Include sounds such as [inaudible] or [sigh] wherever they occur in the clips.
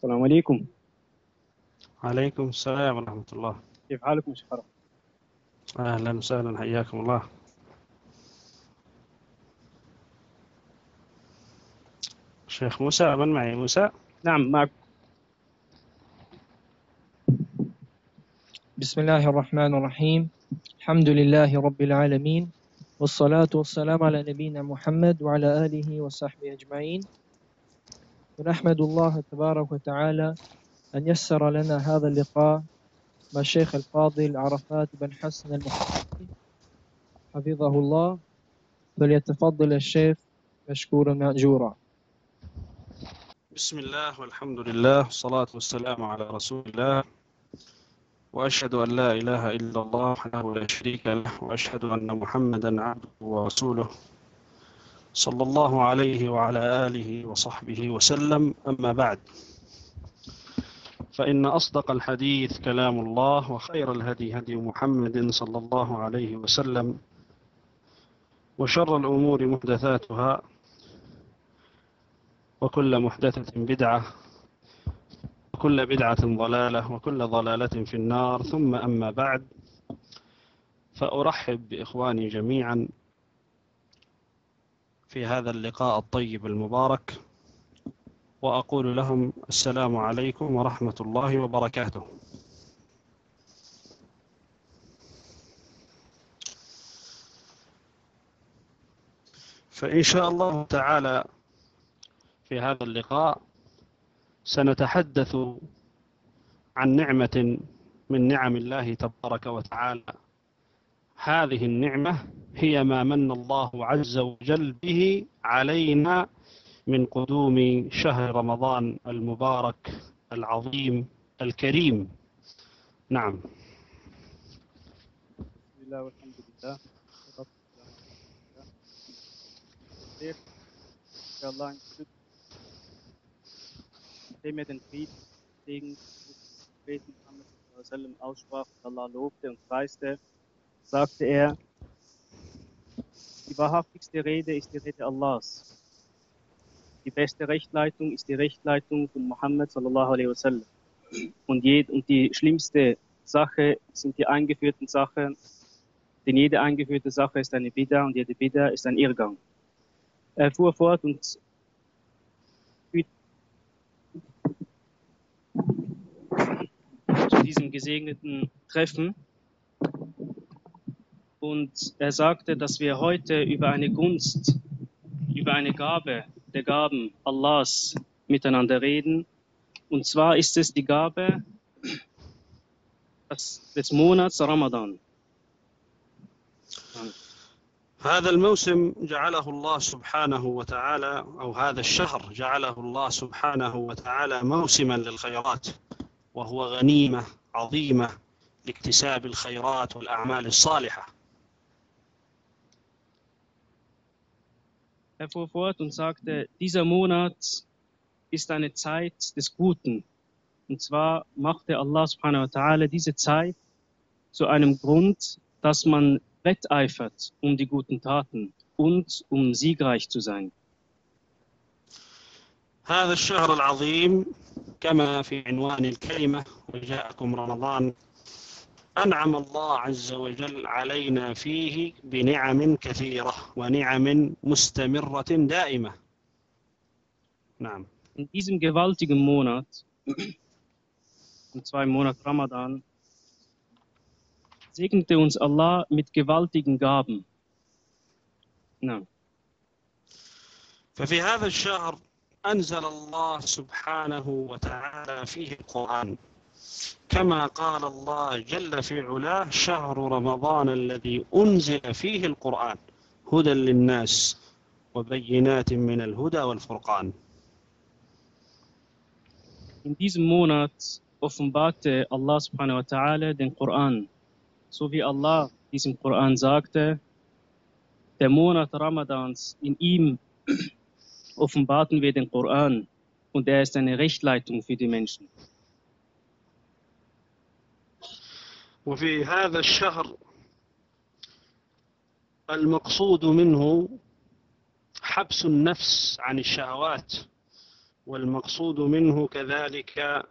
السلام عليكم. عليكم السلام ورحمة الله. كيف حالكم شيخ عرب؟ أهلا وسهلا حياكم الله. شيخ موسى من معي؟ موسى؟ نعم معك. بسم الله الرحمن الرحيم. الحمد لله رب العالمين والصلاة والسلام على نبينا محمد وعلى آله وصحبه أجمعين. ونحمد الله تبارك وتعالى أن يسر لنا هذا اللقاء مع الشيخ الفاضل عرفات بن حسن المحمدي. حفظه الله. فليتفضل الشيخ مشكورا مأجورا. بسم الله والحمد لله والصلاة والسلام على رسول الله. وأشهد أن لا إله إلا الله وحده لا شريك له وأشهد أن محمدا عبده ورسوله. صلى الله عليه وعلى آله وصحبه وسلم. أما بعد فإن أصدق الحديث كلام الله وخير الهدي هدي محمد صلى الله عليه وسلم وشر الأمور محدثاتها وكل محدثة بدعة وكل بدعة ضلالة وكل ضلالة في النار. ثم أما بعد فأرحب بإخواني جميعا في هذا اللقاء الطيب المبارك وأقول لهم السلام عليكم ورحمة الله وبركاته. فإن شاء الله تعالى في هذا اللقاء سنتحدث عن نعمة من نعم الله تبارك وتعالى. هذه النعمة هي ما من الله عز وجل به علينا من قدوم شهر رمضان المبارك العظيم الكريم نعم بسم الله والحمد لله خير ان شاء الله نشوف Thema den Fried wegen des Propheten Muhammad sallallahu alaihi wasallam aussprach, Allah lobte und preiste, sagte er, die wahrhaftigste Rede ist die Rede Allahs. Die beste Rechtleitung ist die Rechtleitung von Muhammad sallallahu alaihi wasallam. Und, jed, und die schlimmste Sache sind die eingeführten Sachen, denn jede eingeführte Sache ist eine Bida und jede Bida ist ein Irrgang. Er fuhr fort und zu diesem gesegneten Treffen. Und er sagte, dass wir heute über eine Gunst, über eine Gabe der Gaben Allahs miteinander reden. Und zwar ist es die Gabe des Monats Ramadan. هذا الموسم جعله الله سبحانه وتعالى أو هذا الشهر جعله الله سبحانه وتعالى موسما للخيرات وهو غنيمة عظيمة لاكتساب الخيرات والأعمال الصالحة Er fuhr fort und sagte, dieser Monat ist eine Zeit des Guten. Und zwar machte Allah subhanahu wa ta'ala diese Zeit zu einem Grund, dass man wetteifert um die guten Taten und um siegreich zu sein. هذا الشهر العظيم كما في عنوان الكلمة وجاءكم رمضان أنعم الله عز وجل علينا فيه بنعم كثيرة ونعم مستمرة دائمة. نعم. In diesem gewaltigen Monat, und zwar im Monat Ramadan, segnete uns Allah mit gewaltigen Gaben. Na, ففي هذا الشهر أنزل الله سبحانه وتعالى فيه القرآن كما قال الله جل في علاه شهر رمضان الذي أنزل فيه القرآن هدى للناس وبينات من الهدى والفرقان in diesem Monat offenbarte Allah subhanahu wa ta'ala den Koran. So wie Allah diesem Koran sagte, der Monat Ramadans, in ihm offenbarten wir den Koran und er ist eine Rechtleitung für die Menschen. وفي هذا الشهر المقصود منه حبس النفس عن الشهوات والمقصود منه كذلك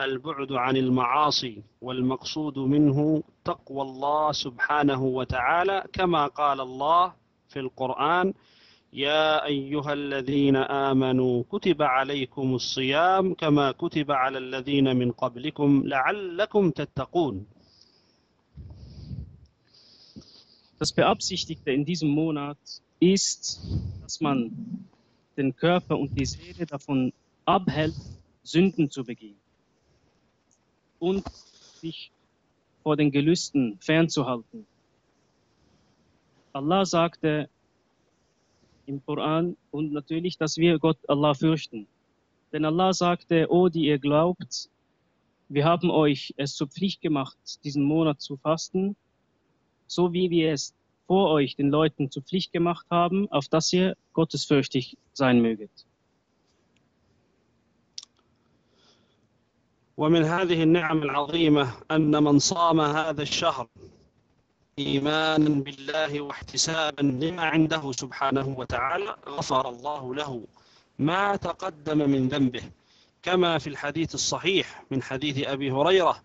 البعد عن المعاصي والمقصود منه تقوى الله سبحانه وتعالى كما قال الله في القرآن يا أيها الذين آمنوا كتب عليكم الصيام كما كتب على الذين من قبلكم لعلكم تتقون. Das Beabsichtigte in diesem Monat ist, dass man den Körper und die Seele davon abhält, Sünden zu begehen und sich vor den Gelüsten fernzuhalten. Allah sagte im Koran und natürlich, dass wir Gott Allah fürchten. Denn Allah sagte, O die ihr glaubt, wir haben euch es zur Pflicht gemacht, diesen Monat zu fasten, so wie wir es vor euch den Leuten zur Pflicht gemacht haben, auf dass ihr gottesfürchtig sein möget. ومن هذه النعم العظيمة أن من صام هذا الشهر إيمانا بالله واحتسابا لما عنده سبحانه وتعالى غفر الله له ما تقدم من ذنبه كما في الحديث الصحيح من حديث أبي هريرة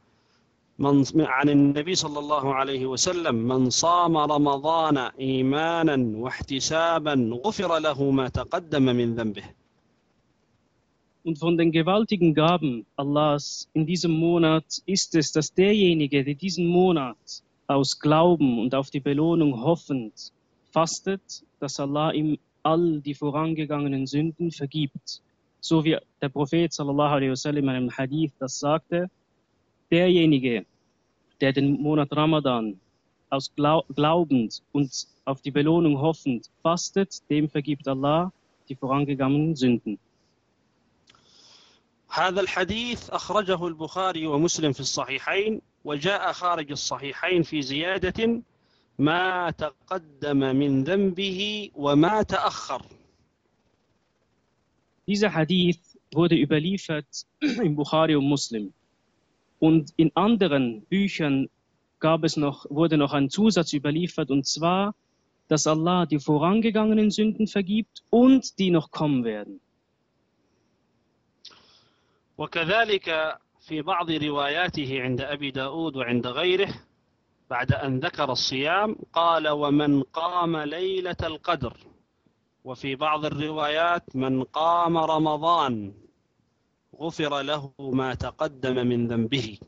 من عن النبي صلى الله عليه وسلم من صام رمضان إيمانا واحتسابا غفر له ما تقدم من ذنبه Und von den gewaltigen Gaben Allahs in diesem Monat ist es, dass derjenige, der diesen Monat aus Glauben und auf die Belohnung hoffend fastet, dass Allah ihm all die vorangegangenen Sünden vergibt. So wie der Prophet sallallahu alaihi wasallam in einem Hadith das sagte, derjenige, der den Monat Ramadan aus Glau glaubend und auf die Belohnung hoffend fastet, dem vergibt Allah die vorangegangenen Sünden. هذا الحديث أخرجه البخاري ومسلم في الصحيحين وجاء خارج الصحيحين في زيادة ما تقدم من ذنبه وما تأخر Dieser Hadith wurde überliefert [clears throat] im Bukhari und Muslim. Und in anderen Büchern gab es noch, wurde noch ein Zusatz überliefert, und zwar, dass Allah die vorangegangenen Sünden vergibt und die noch kommen werden. وكذلك في بعض رواياته عند أبي داود وعند غيره بعد أن ذكر الصيام قال ومن قام ليلة القدر وفي بعض الروايات من قام رمضان غفر له ما تقدم من ذنبه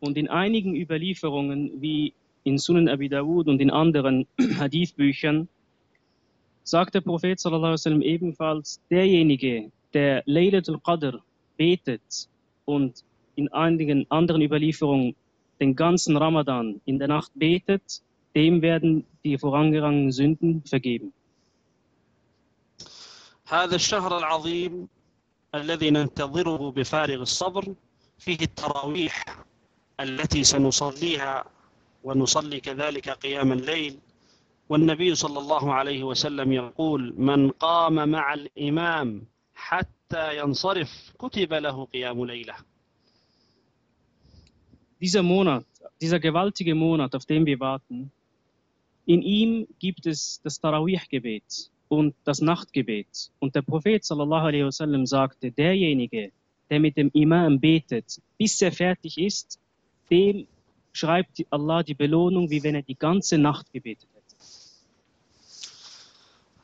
Und in einigen Überlieferungen, wie in Sunan Abi Dawud und in anderen [clears throat] Hadithbüchern, sagt der Prophet sallallahu alaihi wasallam ebenfalls, derjenige, der Laylatul Qadr betet und in einigen anderen Überlieferungen den ganzen Ramadan in der Nacht betet, dem werden die vorangegangenen Sünden vergeben. هذا الشهر العظيم الذي ننتظره بفارغ الصبر فيه التراويح التي سنصليها ونصلي كذلك قيام الليل. والنبي صلى الله عليه وسلم يقول من قام مع الإمام حتى ينصرف كتب له قيام ليلة. Dieser Monat, dieser gewaltige Monat, auf den wir warten, in ihm gibt es das Tarawih-Gebet. und das Nachtgebet. Und der Prophet sallallahu alaihi wasallam sagte, derjenige, der mit dem Imam betet, bis er fertig ist, dem schreibt Allah die Belohnung, wie wenn er die ganze Nacht gebetet hätte.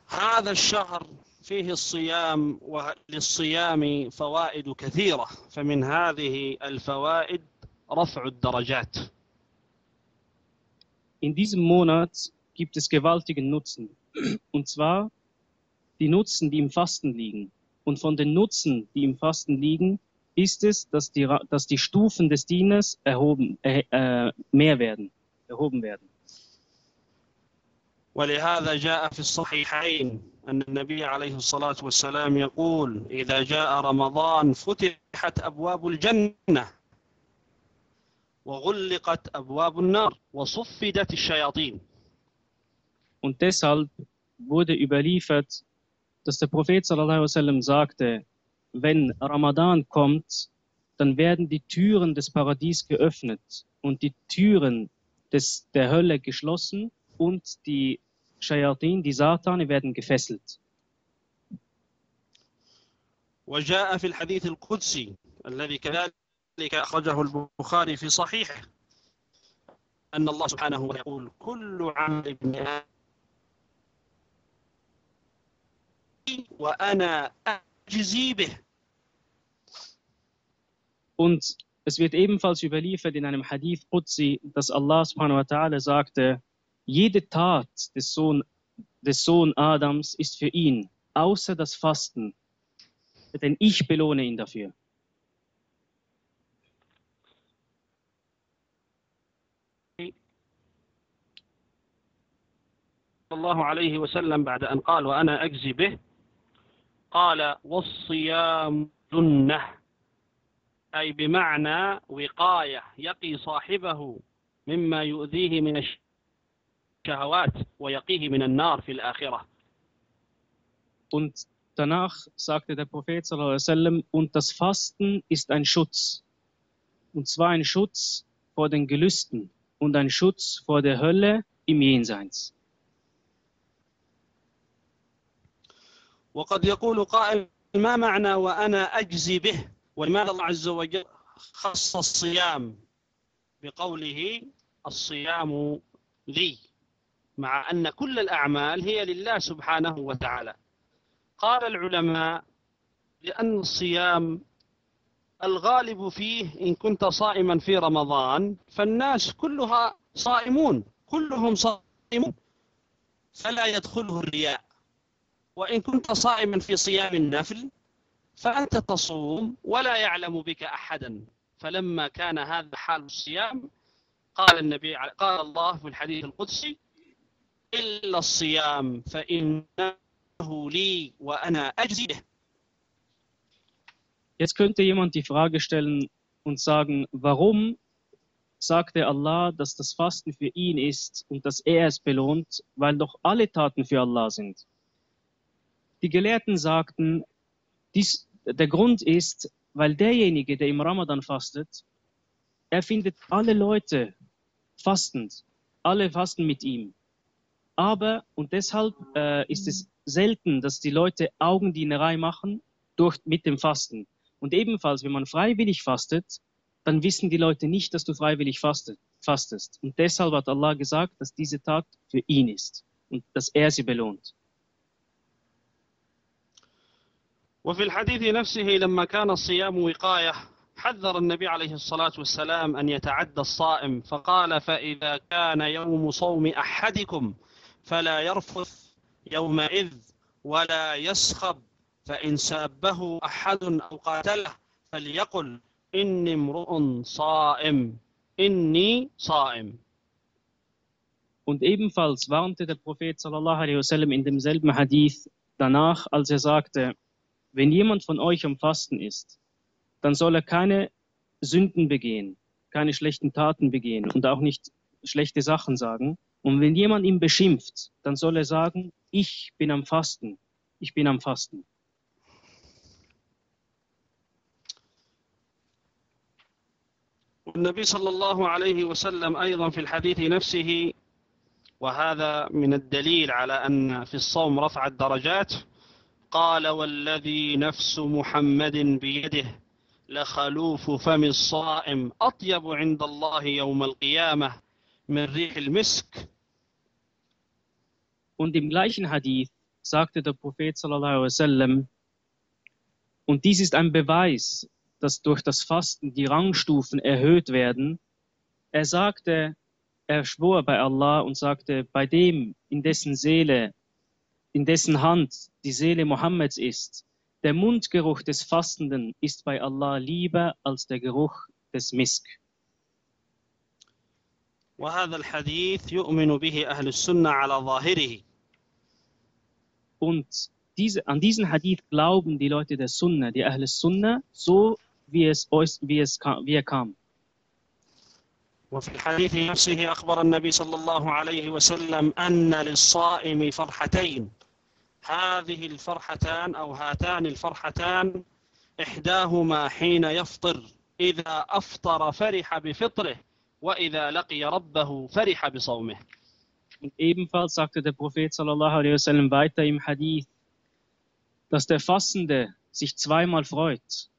هذا الشهر فيه الصيام وللصيام فوائد كثيرة فمن هذه الفوائد رفع الدرجات In diesem Monat gibt es gewaltigen Nutzen. Und zwar die Nutzen, die im Fasten liegen. Und von den Nutzen, die im Fasten liegen, ist es, dass die, Ra- dass die Stufen des Dieners erhoben, äh, äh, mehr werden, erhoben werden. ولهذا جاء في الصحيحين أن النبي عليه الصلاة والسلام يقول إذا جاء رمضان فتحت أبواب الجنة وغلقت أبواب النار وصفدت الشياطين Und deshalb wurde überliefert, dass der Prophet sallallahu alaihi wasallam sagte, wenn Ramadan kommt, dann werden die Türen des Paradies geöffnet und die Türen des, der Hölle geschlossen und die Shayatin, die Satane, werden gefesselt. وجاء في الحديث القدسي الذي كذلك أخرجه البخاري في صحيحه أن الله سبحانه يقول كل عمل ابن آدم Und es wird ebenfalls überliefert in einem Hadith Qudsi, dass Allah subhanahu wa ta'ala sagte, jede Tat des Sohn, des Sohn Adams ist für ihn, außer das Fasten, denn ich belohne ihn dafür. صلى الله عليه وسلم بعد أن قال وأنا أجزي به قال والصيام جنة أي بمعنى وقاية يقي صاحبه مما يؤذيه من الشهوات ويقيه من النار في الآخرة Und danach sagte der Prophet sallallahu alaihi wasallam, und das Fasten ist ein Schutz. Und zwar ein Schutz vor den Gelüsten und ein Schutz vor der Hölle im Jenseits. وقد يقول قائل ما معنى وأنا أجزي به؟ ولماذا الله عز وجل خص الصيام بقوله الصيام لي مع أن كل الأعمال هي لله سبحانه وتعالى. قال العلماء لأن الصيام الغالب فيه إن كنت صائما في رمضان فالناس كلها صائمون كلهم صائمون فلا يدخله الرياء. وإن كنت صائما في صيام النفل فأنت تصوم ولا يعلم بك أحدا فلما كان هذا حال الصيام قال النبي قال الله في الحديث القدسي إلا الصيام فإنه لي وأنا أجزي به Jetzt könnte jemand die Frage stellen und sagen, warum sagte Allah, dass das Fasten für ihn ist und dass er es belohnt, weil doch alle Taten für Allah sind. Die Gelehrten sagten, dies, der Grund ist, weil derjenige, der im Ramadan fastet, er findet alle Leute fastend, alle fasten mit ihm. Aber, und deshalb äh, ist es selten, dass die Leute Augendienerei machen durch, mit dem Fasten. Und ebenfalls, wenn man freiwillig fastet, dann wissen die Leute nicht, dass du freiwillig fastet, fastest. Und deshalb hat Allah gesagt, dass diese Tat für ihn ist und dass er sie belohnt. وفي الحديث نفسه لما كان الصيام وقاية حذر النبي عليه الصلاة والسلام أن يتعدى الصائم فقال فإذا كان يوم صوم أحدكم فلا يرفث يومئذ ولا يسخب فإن سابه أحد أو قاتله فليقل إني امرؤ صائم إني صائم. Und ebenfalls warnte der Prophet sallallahu alaihi wasallam in demselben Hadith danach, als er sagte, wenn jemand von euch am Fasten ist, dann soll er keine Sünden begehen, keine schlechten Taten begehen und auch nicht schlechte Sachen sagen. Und wenn jemand ihn beschimpft, dann soll er sagen, ich bin am Fasten, ich bin am Fasten. والنبي صلى الله عليه وسلم أيضا في الحديث نفسه وهذا من الدليل على أن في الصوم رفع الدرجات قال والذي نفس محمد بيده لخلوف فم الصائم أطيب عند الله يوم القيامة من ريح المسك Und im gleichen Hadith sagte der Prophet sallallahu alaihi wasallam, und dies ist ein Beweis, dass durch das Fasten die Rangstufen erhöht werden. Er sagte, er schwor bei Allah und sagte, bei dem, in dessen Seele, in dessen Hand die Seele Mohammeds ist, der Mundgeruch des Fastenden ist bei Allah lieber als der Geruch des Misk. وهذا الحديث يؤمن به أهل السنة على ظاهره Und diese, an diesen Hadith glauben die Leute der Sunna, die Ahl Sunna, so wie es, aus- wie es kam, wie er kam. وفي الحديث نفسه أخبر النبي صلى الله عليه وسلم أن للصائم فرحتين هذه الفرحتان أو هاتان الفرحتان إحداهما حين يفطر إذا أفطر فرح بفطره وإذا لقي ربه فرح بصومه Und ebenfalls sagte der Prophet sallallahu alaihi wasallam weiter im Hadith, dass der Fassende sich zweimal freut.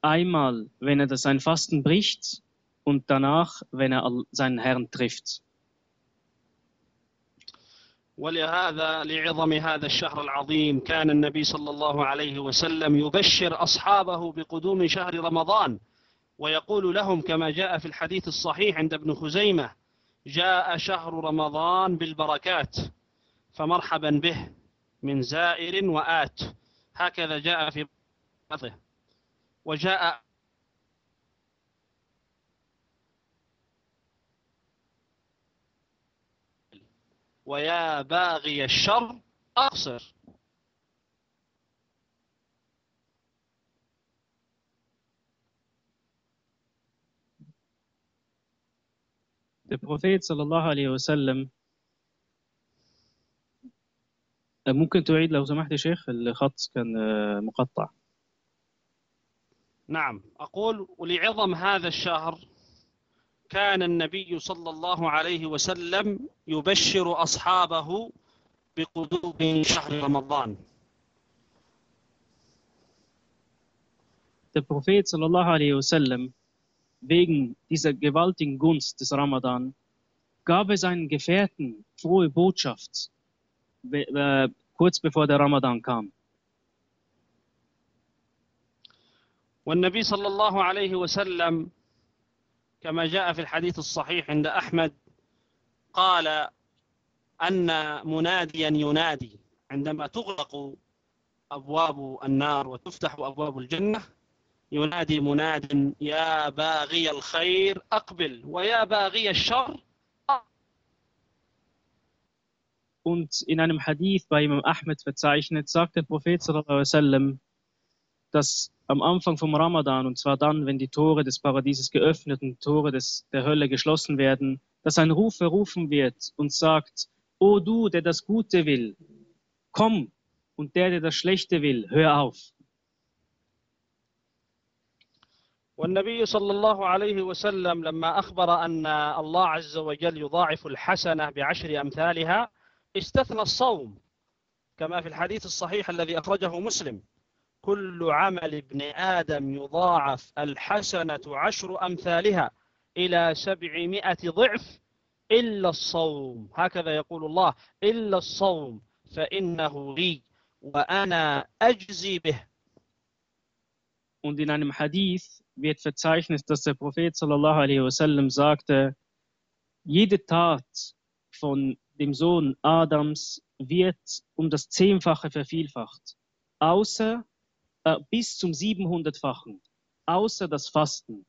Einmal, wenn er das sein Fasten bricht und danach, wenn er all- seinen Herrn trifft. ولهذا لعظم هذا الشهر العظيم كان النبي صلى الله عليه وسلم يبشر أصحابه بقدوم شهر رمضان ويقول لهم كما جاء في الحديث الصحيح عند ابن خزيمة جاء شهر رمضان بالبركات فمرحبا به من زائر وآت. هكذا جاء في بعضه. وجاء ويا باغي الشر أقصر Der Prophet sallallahu alaihi wasallam ممكن تعيد لو سمحت يا شيخ؟ الخط كان آه، مقطع. نعم أقول ولعظم هذا الشهر كان النبي صلى الله عليه وسلم يبشر أصحابه بقدوم شهر رمضان Der Prophet sallallahu alaihi wasallam wegen dieser gewaltigen Gunst des Ramadan gab er seinen Gefährten frohe Botschaft äh, kurz bevor der Ramadan kam. والنبي صلى الله عليه وسلم كما جاء في الحديث الصحيح عند أحمد قال أن مناديا ينادي. عندما تغلق أبواب النار وتفتح أبواب الجنة ينادي مناد يا باغي الخير أقبل ويا باغي الشر Und in einem Hadith bei Imam Ahmed verzeichnet, sagt der Prophet sallallahu alaihi wasallam, dass am Anfang vom Ramadan, und zwar dann, wenn die Tore des Paradieses geöffnet und Tore des, der Hölle geschlossen werden, dass ein Ruf verrufen wird und sagt, O du, der das Gute will, komm, und der, der das Schlechte will, hör auf. والنبي صلى الله عليه وسلم لما أخبر أن الله عز وجل يضاعف الحسنة بعشر أمثالها استثنى الصوم كما في الحديث الصحيح الذي أخرجه مسلم كل عمل ابن آدم يضاعف الحسنة عشر أمثالها إلى سبعمائة ضعف إلا الصوم هكذا يقول الله إلا الصوم فإنه لي وأنا أجزي به Und in einem Hadith wird verzeichnet, dass der Prophet sallallahu alaihi wasallam sagte, jede Tat von dem Sohn Adams wird um das Zehnfache vervielfacht, außer äh, bis zum Siebenhundertfachen, außer das Fasten.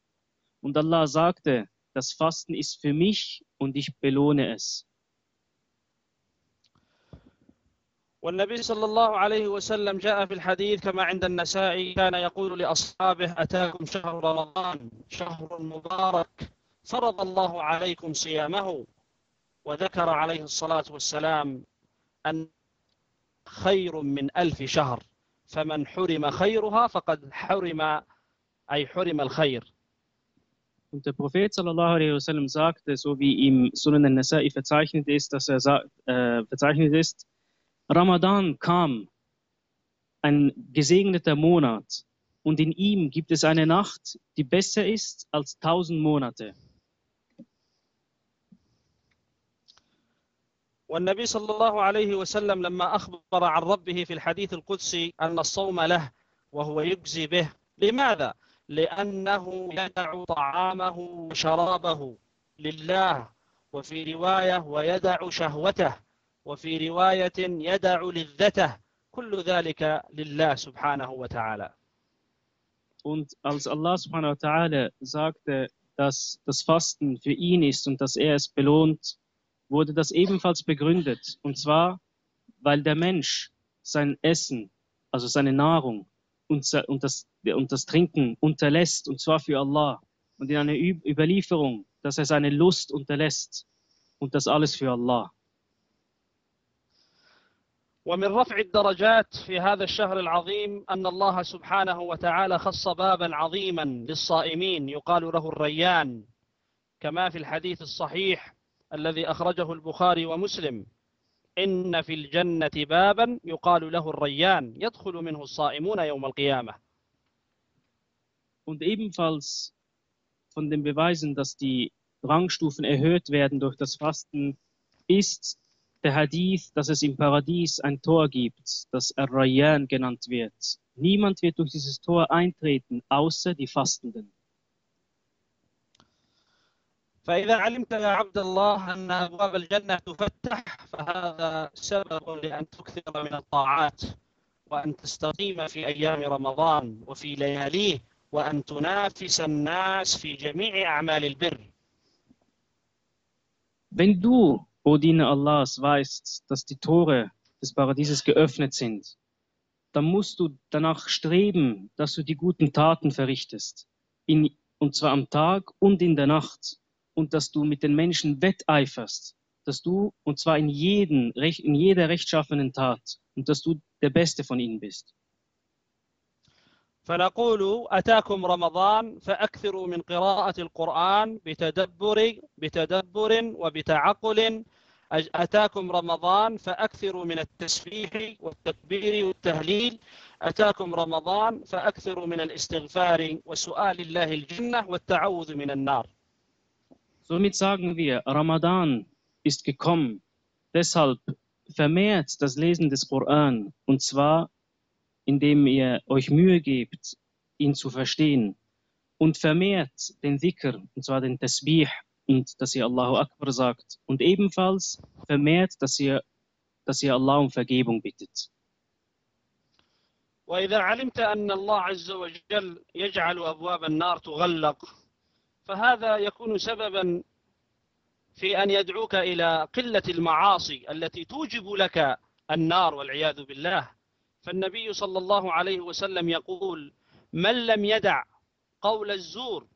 Und Allah sagte, das Fasten ist für mich und ich belohne es. والنبي صلى الله عليه وسلم جاء في الحديث كما عند النسائي كان يقول لأصحابه أتاكم شهر رمضان شهر مبارك فرض الله عليكم صيامه وذكر عليه الصلاة والسلام أن خير من ألف شهر فمن حرم خيرها فقد حرم أي حرم الخير Und der Prophet sallallahu alaihi wasallam sagte, so wie im Sunan al-Nasa'i verzeichnet ist, dass er sa- äh, verzeichnet ist, Ramadan kam, ein gesegneter Monat, und in ihm gibt es eine Nacht, die besser ist als tausend Monate. والنبي صلى الله عليه وسلم لما أخبر عن ربه في الحديث القدسي أن الصوم له وهو يجزي به. لماذا؟ لأنه يدع طعامه وشرابه لله وفي رواية ويدع شهوته وفي رواية يدع لذته. كل ذلك لله سبحانه وتعالى. Und als Allah subhanahu wa ta'ala sagte, dass das Fasten für ihn ist und dass er es belohnt, wurde das ebenfalls begründet. Und zwar, weil der Mensch sein Essen, also seine Nahrung und, se- und, das, und das Trinken unterlässt, und zwar für Allah. Und in einer Üb- Überlieferung, dass er seine Lust unterlässt und das alles für Allah. ومن رفع الدرجات في هذا الشهر العظيم أن الله سبحانه وتعالى خص بابا عظيما للصائمين يقال له الريان كما في الحديث الصحيح الذي أخرجه البخاري ومسلم إن في الجنة بابا يقال له الريان يدخل منه الصائمون يوم القيامة Und ebenfalls von den Beweisen, dass die Rangstufen erhöht werden durch das Fasten, ist der Hadith, dass es im Paradies ein Tor gibt, das Ar-Rayyan genannt wird. Niemand wird durch dieses Tor eintreten, außer die Fastenden. فإذا علمت يا عبد الله أن أبواب الجنة تفتح فهذا سبب لأن تكثر من الطاعات وأن تستقيم في أيام رمضان وفي لياليه وأن تنافس الناس في جميع أعمال البر Wenn du, o Diener Allahs, weißt, dass die Tore des Paradieses geöffnet sind, dann musst du danach streben, dass du die guten Taten verrichtest, in, und zwar am Tag und in der Nacht, Und dass du mit den Menschen wetteiferst, dass du, und zwar in, jeden, in jeder rechtschaffenen Tat, und dass du der Beste von ihnen bist. فنقول أتاكم رمضان فأكثروا من قراءة القرآن بتدبر بتدبر وبتعقل. أتاكم رمضان فأكثروا من التسبيح والتكبير والتهليل. أتاكم رمضان فأكثروا من الاستغفار وسؤال الله الجنة والتعوذ من النار. Somit sagen wir, Ramadan ist gekommen. Deshalb vermehrt das Lesen des Koran, und zwar indem ihr euch Mühe gebt, ihn zu verstehen. Und vermehrt den Dhikr, und zwar den Tasbih, und dass ihr Allahu Akbar sagt. Und ebenfalls vermehrt, dass ihr, dass ihr Allah um Vergebung bittet. وإذا علمت أن الله عز وجل يجعل أبواب النار تغلق فهذا يكون سببا في أن يدعوك إلى قلة المعاصي التي توجب لك النار والعياذ بالله. فالنبي صلى الله عليه وسلم يقول من لم يدع قول الزور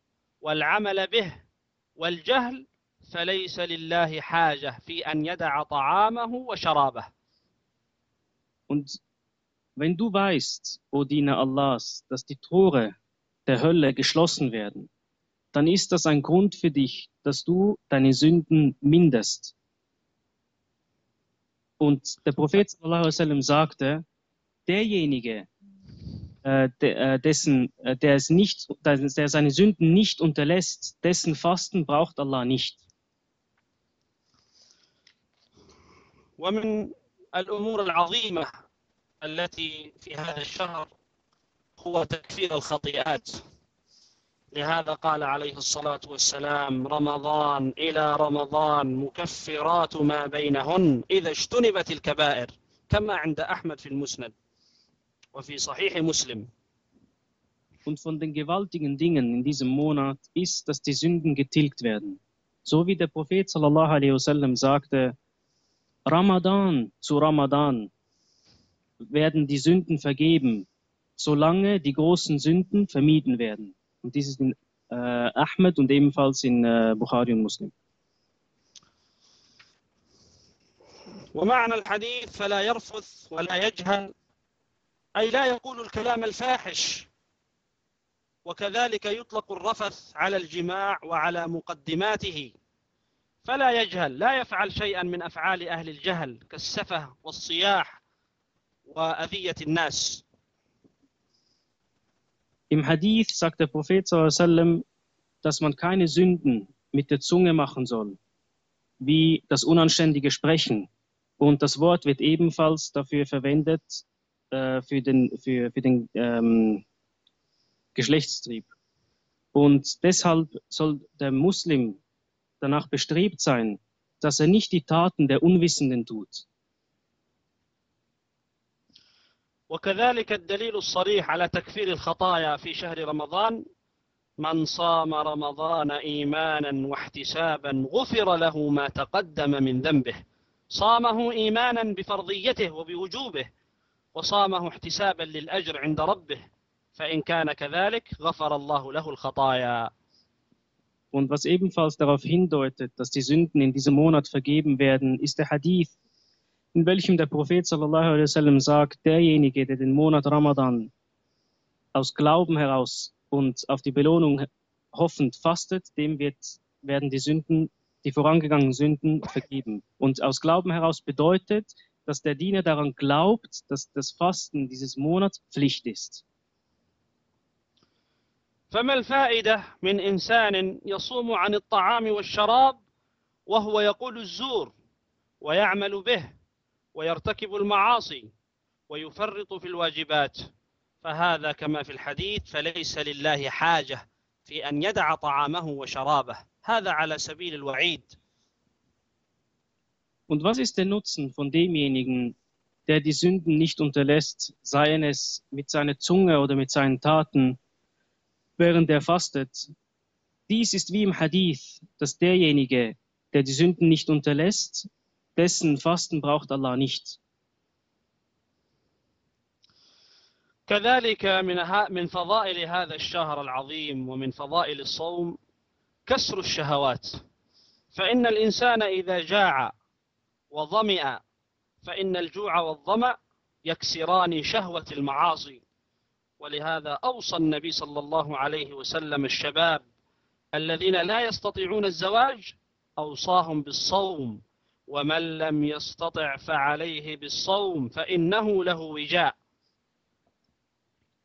والعمل به والجهل فليس لله حاجة في أن يدع طعامه وشرابه. Und wenn du weißt, o Diener Allahs, dass die Tore der Hölle geschlossen werden, dann ist das ein Grund für dich, dass du deine Sünden mindest. Und der Prophet sallallahu alaihi wasallam sagte, derjenige, äh, de, äh, dessen, äh, der, es nicht, der, der seine Sünden nicht unterlässt, dessen Fasten braucht Allah nicht. ومن الأمور العظيمة التي في هذا الشهر هو تكفير الخطيئات لهذا قال عليه الصلاة والسلام رمضان إلى رمضان مكفرات ما بينهن إذا اجتنبت الكبائر كما عند أحمد في المسند وفي صحيح مسلم Und von den gewaltigen Dingen in diesem Monat ist, dass die Sünden getilgt werden. So wie der Prophet sallallahu alaihi wasallam sagte, Ramadan zu Ramadan werden die Sünden vergeben, solange die großen Sünden vermieden werden. Und dies ist in äh, Ahmed und ebenfalls in äh, Bukhari und Muslim. ومعنى الحديث فلا يرفث ولا يجهل أي لا يقول الكلام الفاحش. وكذلك يطلق الرفث على الجماع وعلى مقدماته. فلا يجهل لا يفعل شيئا من أفعال أهل الجهل كالسفه والصياح وأذية الناس. Im Hadith sagt der Prophet dass man keine Sünden mit der Zunge machen soll, wie das unanständige Sprechen. Und das Wort wird ebenfalls dafür verwendet, äh, für den, für, für den ähm, Geschlechtstrieb. Und deshalb soll der Muslim danach bestrebt sein, dass er nicht die Taten der Unwissenden tut. وكذلك الدليل الصريح على تكفير الخطايا في شهر رمضان من صام رمضان إيمانا واحتسابا غفر له ما تقدم من ذنبه. صامه إيمانا بفرضيته وبوجوبه وصامه احتسابا للأجر عند ربه. فإن كان كذلك غفر الله له الخطايا. Und was ebenfalls darauf hindeutet, dass die Sünden in diesem Monat vergeben werden, ist der Hadith, in welchem der Prophet sallallahu alaihi wasallam sagt, derjenige, der den Monat Ramadan aus Glauben heraus und auf die Belohnung hoffend fastet, dem wird, werden die Sünden die vorangegangenen Sünden vergeben. Und aus Glauben heraus bedeutet, dass der Diener daran glaubt, dass das Fasten dieses Monats Pflicht ist. فما الفائدة من إنسان يصوم عن الطعام والشراب وهو يقول الزور ويعمل به ويرتكب المعاصي ويفرط في الواجبات فهذا كما في الحديث فليس لله حاجة في أن يدع طعامه وشرابه هذا على سبيل الوعيد Und was ist der Nutzen von demjenigen, der die Sünden nicht unterlässt, seien es mit seiner Zunge oder mit seinen Taten, während er fastet? Dies ist wie im Hadith, dass derjenige, der die Sünden nicht unterlässt, dessen Fasten braucht Allah nicht. كذلك من من فضائل هذا الشهر العظيم ومن فضائل الصوم كسر الشهوات فإن الإنسان إذا جاع وظمئ فإن الجوع والظمأ يكسران شهوة المعاصي ولهذا أوصى النبي صلى الله عليه وسلم الشباب الذين لا يستطيعون الزواج أوصاهم بالصوم ومن لم يستطع فعليه بالصوم فإنه له وجاء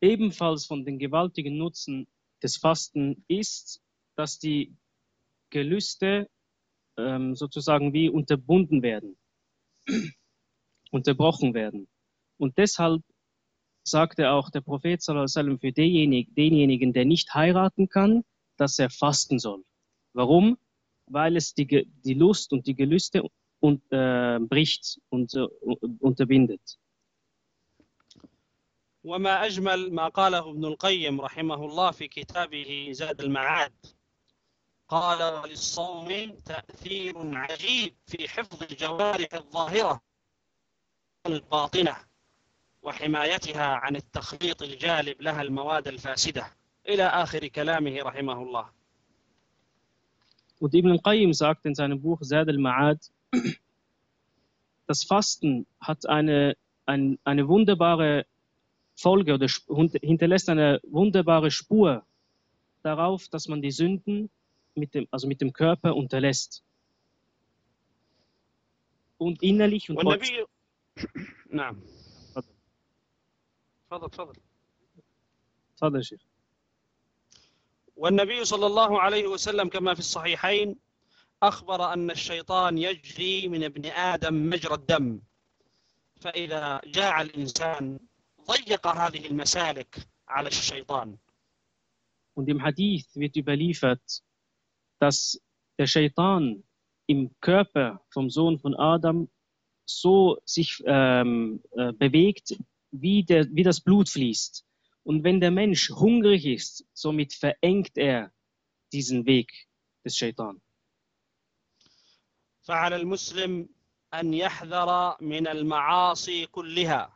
Ebenfalls von den gewaltigen Nutzen des Fasten ist, dass die Gelüste ähm, sozusagen wie unterbunden werden, [clears throat] unterbrochen werden. Und deshalb sagte auch der Prophet sallallahu alaihi wasallam für denjenigen, denjenigen, der nicht heiraten kann, dass er fasten soll. Warum? Weil es die, Ge- die Lust und die Gelüste und, äh, bricht und äh, unterbindet. وما أجمل ما قاله ابن القيم رحمه الله في كتابه زاد المعاد. قال وللصوم تأثير عجيب في حفظ الجوارح الظاهرة الباطنة وحمايتها عن التخليط الجالب لها المواد الفاسدة. إلى آخر كلامه رحمه الله. Und Ibn al-Qayyim sagt in seinem Buch Zad al-Ma'ad, das Fasten hat eine, ein, eine wunderbare Folge oder sp- hund- hinterlässt eine wunderbare Spur darauf, dass man die Sünden mit dem, also mit dem Körper unterlässt. Und innerlich und äußerlich. والنبي نعم تفضل تفضل تفضل يا شيخ. والنبي صلى الله عليه وسلم كما في الصحيحين أخبر أن الشيطان يجري من ابن آدم مجرى الدم فإذا جاع الإنسان ضيق هذه المسالك على الشيطان Und im Hadith wird überliefert, dass der Shaitan im Körper vom Sohn von Adam so sich ähm, äh, bewegt, wie, der, wie das Blut fließt. Und wenn der Mensch hungrig ist, somit verengt er diesen Weg des Shaitan. فعلى المسلم أن يحذر من المعاصي كلها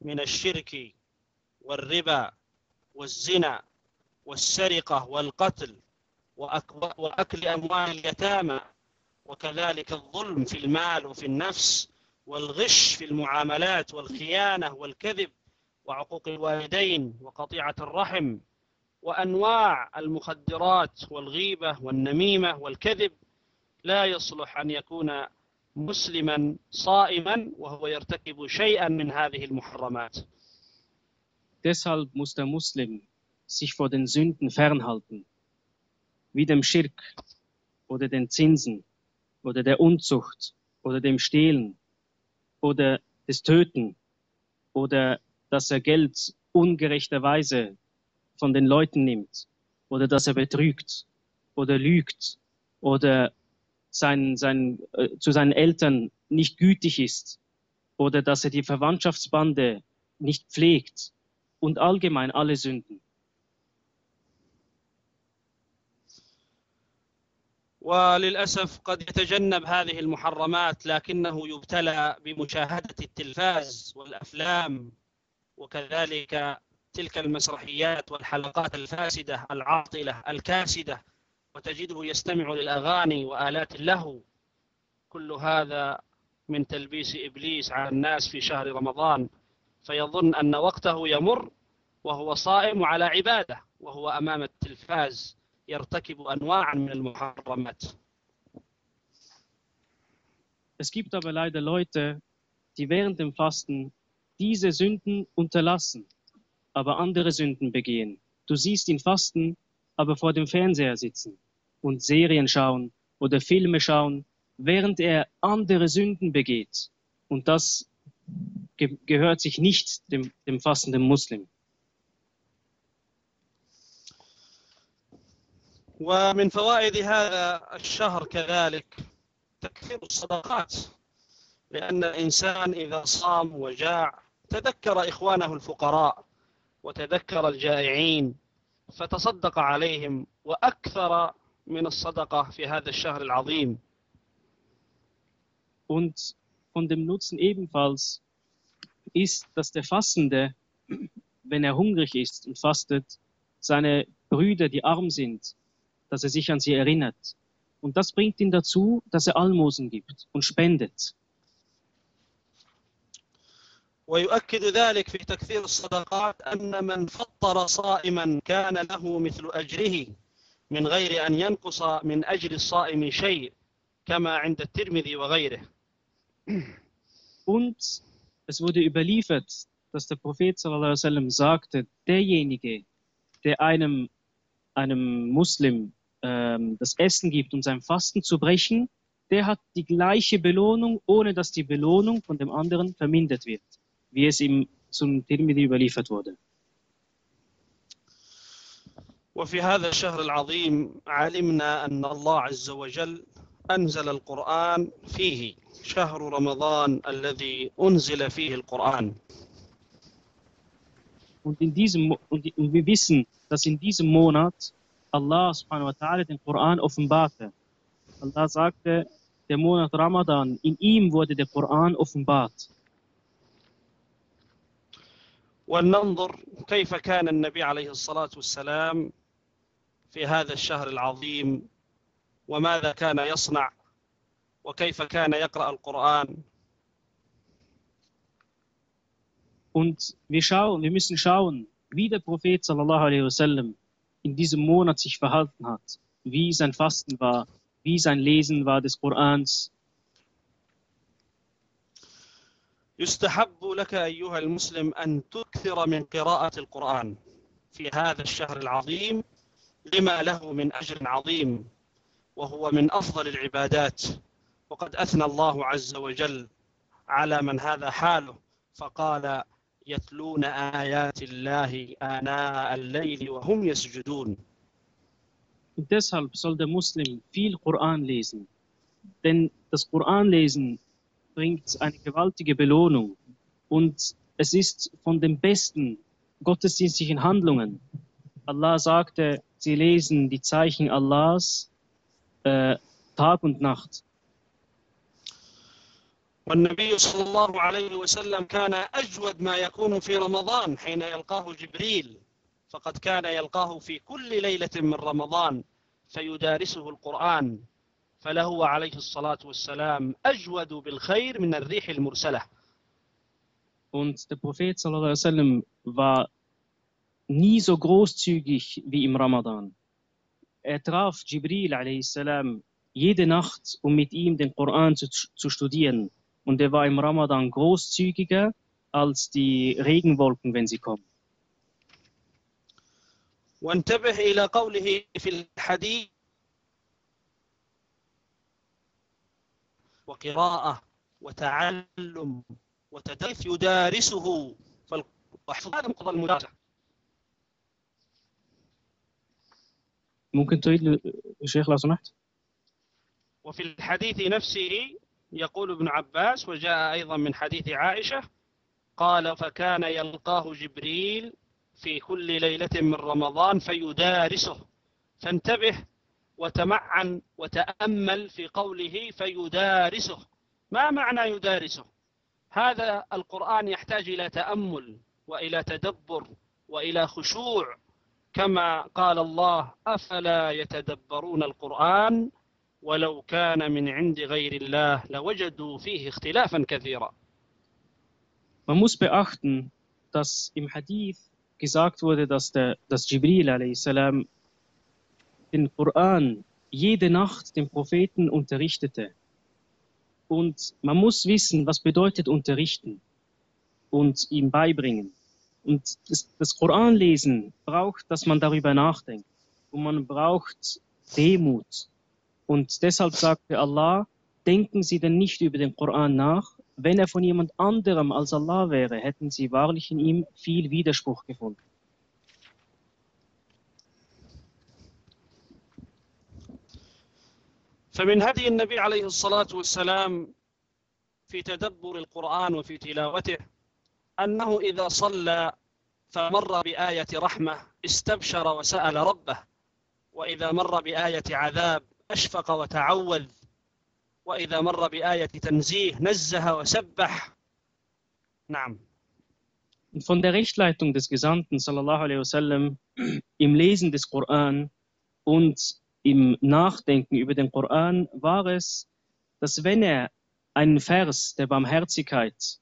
من الشرك والربا والزنا والسرقة والقتل وأك- وأكل أموال اليتامى وكذلك الظلم في المال وفي النفس والغش في المعاملات والخيانة والكذب وعقوق الوالدين وقطيعة الرحم وأنواع المخدرات والغيبة والنميمة والكذب لا يصلح أن يكون مسلما صائما وهو يرتكب شيئا من هذه المحرمات Deshalb muss der Muslim sich vor den Sünden fernhalten, wie dem Schirk oder den Zinsen oder der Unzucht oder dem Stehlen oder des Töten oder dass er Geld ungerechterweise von den Leuten nimmt oder dass er betrügt oder lügt oder sein, sein, äh, zu seinen Eltern nicht gütig ist oder dass er die Verwandtschaftsbande nicht pflegt und allgemein alle Sünden. وللأسف قد يتجنب هذه المحرمات لكنه يبتلى بمشاهدة التلفاز والأفلام وكذلك تلك المسرحيات والحلقات الفاسدة العاطلة الكاسدة وتجده يستمع للأغاني وآلات اللهو كل هذا من تلبيس إبليس على الناس في شهر رمضان فيظن أن وقته يمر وهو صائم على عبادة وهو أمام التلفاز يرتكب أنواعا من المحرمات Es gibt aber leider Leute, die während dem Fasten diese Sünden unterlassen, aber andere Sünden begehen. Du siehst ihn fasten, aber vor dem Fernseher sitzen und Serien schauen oder Filme schauen, während er andere Sünden begeht. Und das ge gehört sich nicht dem, dem fastenden Muslim. ومن فوائد هذا الشهر كذلك تكثير الصدقات لأن الإنسان إذا صام وجاع تذكر إخوانه الفقراء وتذكر الجائعين فتصدق عليهم وأكثر من الصدقة في هذا الشهر العظيم Und von dem Nutzen ebenfalls ist, dass der Fastende, wenn er hungrig ist und fastet, seine Brüder, die arm sind, dass er sich an sie erinnert. Und das bringt ihn dazu, dass er Almosen gibt und spendet. ويؤكد ذلك في تكثير الصدقات أن من فطر صائما كان له مثل أجره من غير أن ينقص من أجر الصائم شيء كما عند الترمذي وغيره Und es wurde überliefert, dass der Prophet sallallahu alaihi wasallam sagte, derjenige, der einem, einem Muslim ähm, das Essen gibt, um sein Fasten zu brechen, der hat die gleiche Belohnung, ohne dass die Belohnung von dem anderen vermindert wird, wie es ihm zum Tirmidhi überliefert wurde. وفي هذا الشهر العظيم علمنا أن الله عز وجل أنزل القرآن فيه شهر رمضان الذي أنزل فيه القرآن Und, in diesem, und wir wissen, dass in diesem Monat Allah subhanahu wa ta'ala den Koran offenbarte. Allah sagte, der Monat Ramadan, in ihm wurde der Koran offenbart. ولننظر كيف كان النبي عليه الصلاة والسلام في هذا الشهر العظيم وماذا كان يصنع وكيف كان يقرأ القرآن Und wir schauen, wir müssen schauen, wie der Prophet sallallahu alaihi wasallam in diesem Monat sich verhalten hat, wie sein Fasten war, wie sein Lesen war des Korans. يستحب لك أيها المسلم أن تكثر من قراءة القرآن في هذا الشهر العظيم لما له من أجر عظيم وهو من أفضل العبادات وقد أثنى الله عز وجل على من هذا حاله فقال يتلون آيات الله آناء الليل وهم يسجدون Und deshalb soll der Muslim viel Koran lesen. Denn das Koranlesen bringt eine gewaltige Belohnung. Und es ist von den besten gottesdienstlichen Handlungen. Allah sagte, sie lesen die Zeichen Allahs äh, Tag und Nacht. والنبي صلى الله عليه وسلم كان أجود ما يكون في رمضان حين يلقاه جبريل فقد كان يلقاه في كل ليلة من رمضان فيدارسه القرآن فله عليه الصلاة والسلام أجود بالخير من الريح المرسلة Und der Prophet sallallahu alaihi wasallam war nie so großzügig wie im Ramadan. Er traf Jibril a.s. jede Nacht, um mit ihm den Koran zu, zu studieren. Und er war im Ramadan großzügiger als die Regenwolken, wenn sie kommen. وانتبه إلى قوله في الحديث وقراءة وتعلم وتدرس يدارسه فالحفظ هذا مقتضى المدارسة ممكن تعيد الشيخ لو سمحت؟ وفي الحديث نفسه يقول ابن عباس وجاء أيضا من حديث عائشة قال فكان يلقاه جبريل في كل ليلة من رمضان فيدارسه فانتبه وتمعن وتأمل في قوله فيدارسه ما معنى يدارسه هذا القرآن يحتاج إلى تأمل وإلى تدبر وإلى خشوع كما قال الله أفلا يتدبرون القرآن ولو كان من عند غير الله لوجدوا فيه اختلافا كثيرا Man muss beachten, dass im Hadith gesagt wurde, dass, der, dass Jibril a.s. den Koran jede Nacht dem Propheten unterrichtete. Und man muss wissen, was bedeutet unterrichten und ihm beibringen. Und das, das Koranlesen braucht, dass man darüber nachdenkt. Und man braucht Demut. Und deshalb sagte Allah, denken Sie denn nicht über den Koran nach? Wenn er von jemand anderem als Allah wäre, hätten Sie wahrlich in ihm viel Widerspruch gefunden. فمن هدي النبي عليه الصلاة والسلام في تدبر القرآن وفي تلاوته أنه إذا صلى فمر بآية رحمة استبشر وسأل ربه وإذا مر بآية عذاب أشفق وتعوذ وإذا مر بآية تنزيه نزه وسبح نعم von der Rechtleitung des Gesandten sallallahu alaihi wasallam im Lesen des Koran und im Nachdenken über den Koran war es, dass wenn er einen Vers der Barmherzigkeit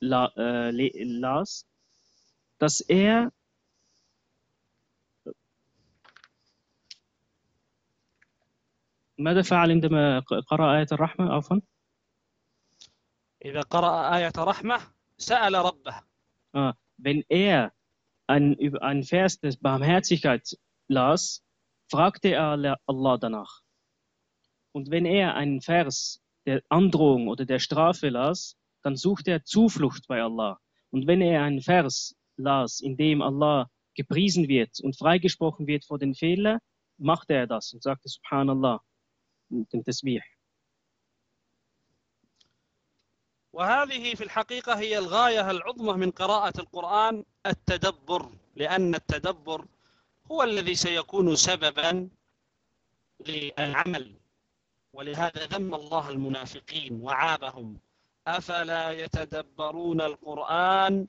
la, äh, le- las, dass er ماذا فعل عندما قرأ آية الرحمة عفوا إذا قرأ آية رحمة سأل ربه Ah, wenn er ein, über einen Vers des Barmherzigkeit las, fragte er Allah- Allah danach. Und wenn er einen Vers der Androhung oder der Strafe las, dann suchte er Zuflucht bei Allah. Und wenn er einen Vers las, in dem Allah gepriesen wird und freigesprochen wird vor den Fehlern, machte er das und sagte Subhanallah, den Tasbih. وهذه في الحقيقة هي الغاية العظمى من قراءة القرآن التدبر لأن التدبر هو الذي سيكون سببا للعمل ولهذا ذم الله المنافقين وعابهم أفلا يتدبرون القرآن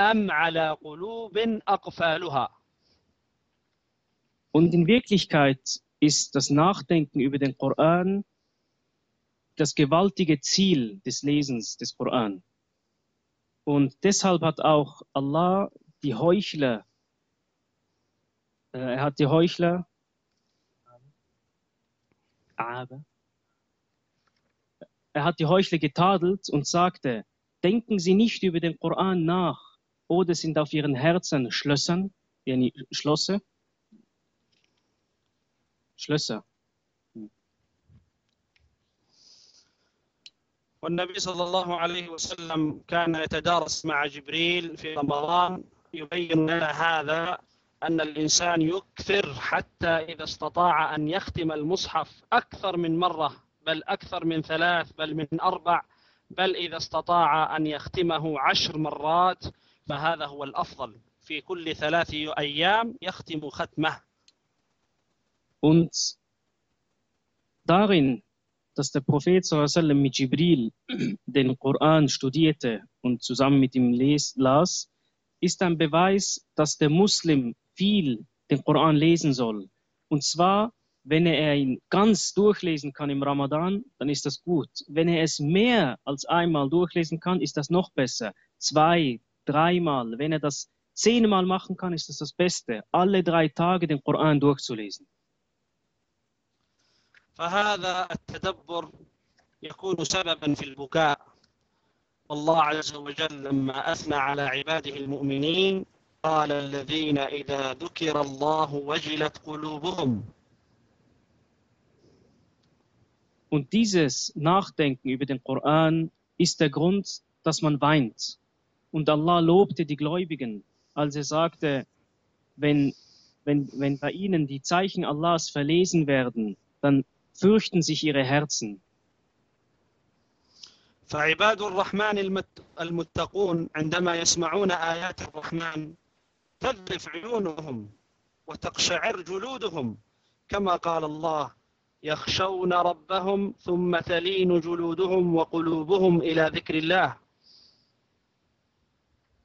أم على قلوب أقفالها Und in Wirklichkeit ist das Nachdenken über den Koran das gewaltige Ziel des Lesens des Koran. Und deshalb hat auch Allah die Heuchler, äh, er hat die Heuchler, aber, er hat die Heuchler getadelt und sagte, denken Sie nicht über den Koran nach, oder sind auf Ihren Herzen Schlössern, yani Schlosse, Schlösser. والنبي صلى الله عليه وسلم كان يتدارس مع جبريل في رمضان يبين لنا هذا أن الإنسان يكثر حتى إذا استطاع أن يختم المصحف أكثر من مرة بل أكثر من ثلاث بل من أربع بل إذا استطاع أن يختمه عشر مرات فهذا هو الأفضل في كل ثلاث أيام يختم ختمه Und darin, dass der Prophet sallam, mit Jibril den Koran studierte und zusammen mit ihm las, ist ein Beweis, dass der Muslim viel den Koran lesen soll. Und zwar, wenn er ihn ganz durchlesen kann im Ramadan, dann ist das gut. Wenn er es mehr als einmal durchlesen kann, ist das noch besser. Zwei, dreimal. Wenn er das zehnmal machen kann, ist das das Beste. Alle drei Tage den Koran durchzulesen. فهذا التدبر يكون سببا في البكاء والله عز وجل لما اثنى على عباده المؤمنين قال الذين اذا ذكر الله وجلت قلوبهم Und dieses Nachdenken über den Koran ist der Grund, dass man weint. Und Allah lobte die Gläubigen, als er sagte, wenn, wenn, wenn bei ihnen die Zeichen Allahs verlesen werden, dann fürchten sich ihre Herzen. فعباد الرحمن المت- المتقون عندما يسمعون ايات الرحمن تذرف عيونهم وتقشعر جلودهم كما قال الله يخشون ربهم ثم تلين جلودهم وقلوبهم الى ذكر الله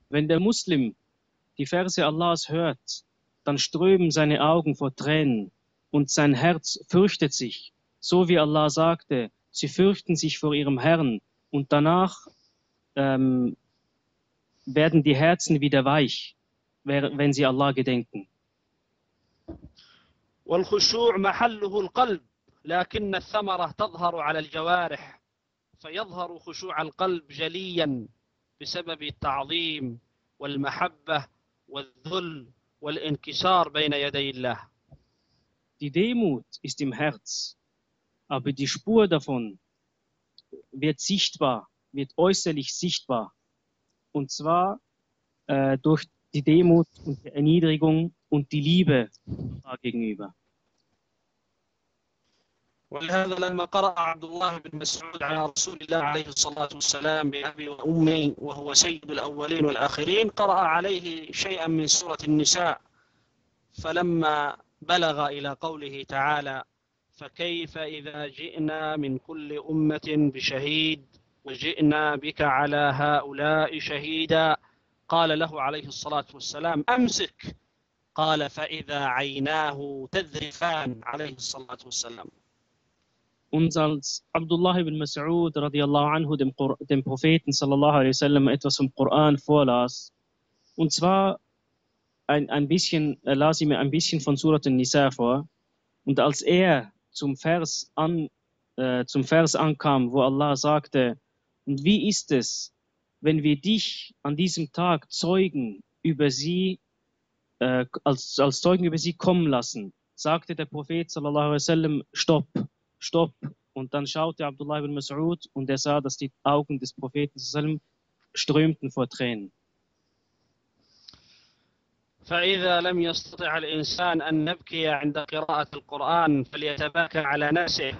Wenn der Muslim die Verse Allahs hört, dann strömen seine Augen vor Tränen und sein Herz fürchtet sich, so wie Allah sagte, sie fürchten sich vor ihrem Herrn und danach ähm, werden die Herzen wieder weich, wer- wenn sie Allah gedenken. والخشوع محله القلب لكن الثمرة تظهر على الجوارح فيظهر خشوع القلب جليا بسبب التعظيم والمحبة والذل والانكسار بين يدي الله Die Demut ist im Herz, aber die Spur davon wird sichtbar, wird äußerlich sichtbar. Und zwar äh, durch die Demut und die Erniedrigung und die Liebe gegenüber. ولهذا لما قرأ عبد الله بن مسعود على رسول الله عليه الصلاة والسلام بأبي وأمي وهو سيد الأولين والآخرين قرأ عليه شيئا من سورة النساء. فلما بلغ إلى قوله تعالى فكيف إذا جئنا من كل أمة بشهيد وجئنا بك على هؤلاء شهيدا؟ قال له عليه الصلاة والسلام أمسك. قال فإذا عيناه تذرفان. عليه الصلاة والسلام. Und als Abdullah ibn Mas'ud radiallahu anhu dem, dem Propheten sallallahu alaihi wasallam etwas vom Koran vorlas, und zwar ein, ein bisschen, er las ihm ein bisschen von Surat an-Nisa vor, und als er zum Vers, an, äh, zum Vers ankam, wo Allah sagte, und wie ist es, wenn wir dich an diesem Tag Zeugen über sie, äh, als, als Zeugen über sie kommen lassen, sagte der Prophet sallallahu alaihi wasallam, stopp, stopp. Und dann schaute Abdullah ibn Mas'ud und er sah, dass die Augen des Propheten strömten vor Tränen. فإذا لم يستطع الإنسان أن نبكي عند قراءة القرآن فليتباكى على نفسه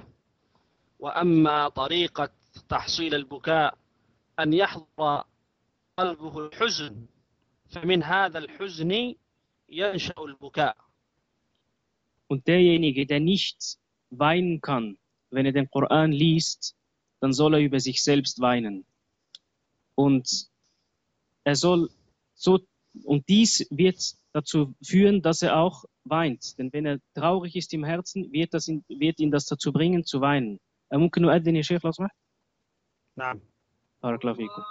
وأما طريقة تحصيل البكاء أن يحضر قلبه الحزن فمن هذا الحزن ينشأ البكاء Und derjenige, der nicht weinen kann, wenn er den Koran liest, dann soll er über sich selbst weinen. Und er soll so, und dies wird dazu führen, dass er auch weint. Denn wenn er traurig ist im Herzen, wird, das ihn, wird ihn das dazu bringen, zu weinen. ممكن نؤذن يا شيخ لو سمحت؟ نعم بارك الله فيكم.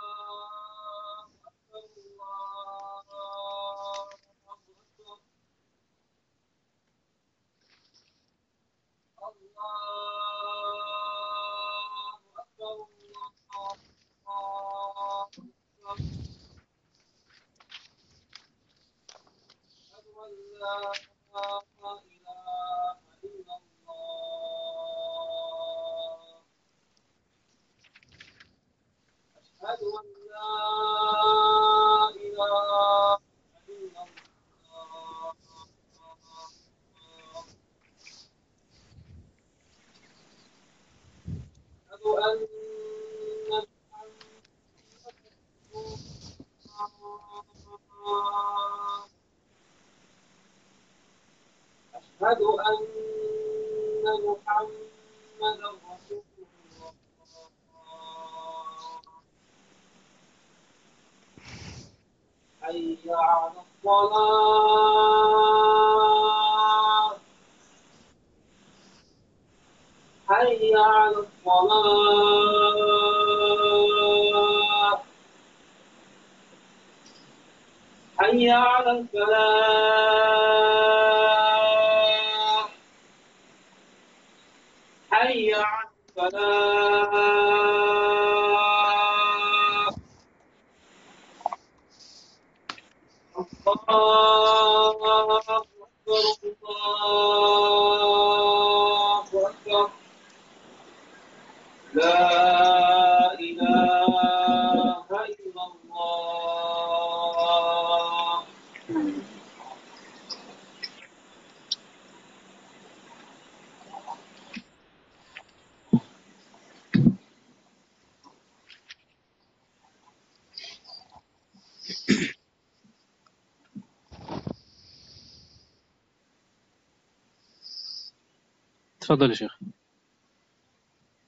تفضل يا شيخ.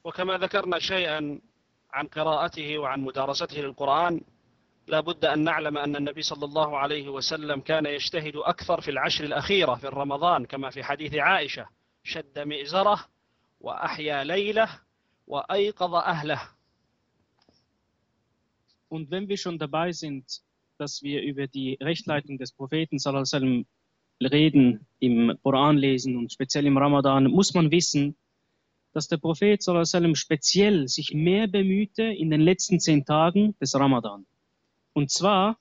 وكما ذكرنا شيئا عن قراءته وعن مدارسته للقرآن لا بد أن نعلم أن النبي صلى الله عليه وسلم كان يجتهد أكثر في العشر الأخيرة في رمضان كما في حديث عائشة شد مئزرة وأحيا ليلة وأيقظ أهله Und wenn wir schon dabei sind, dass wir über die Rechtleitung des Propheten sallallahu alaihi wasallam reden, im Koran lesen und speziell im Ramadan, muss man wissen, dass der Prophet sallallahu alaihi wasallam speziell sich mehr bemühte in den letzten zehn Tagen des Ramadan. Und zwar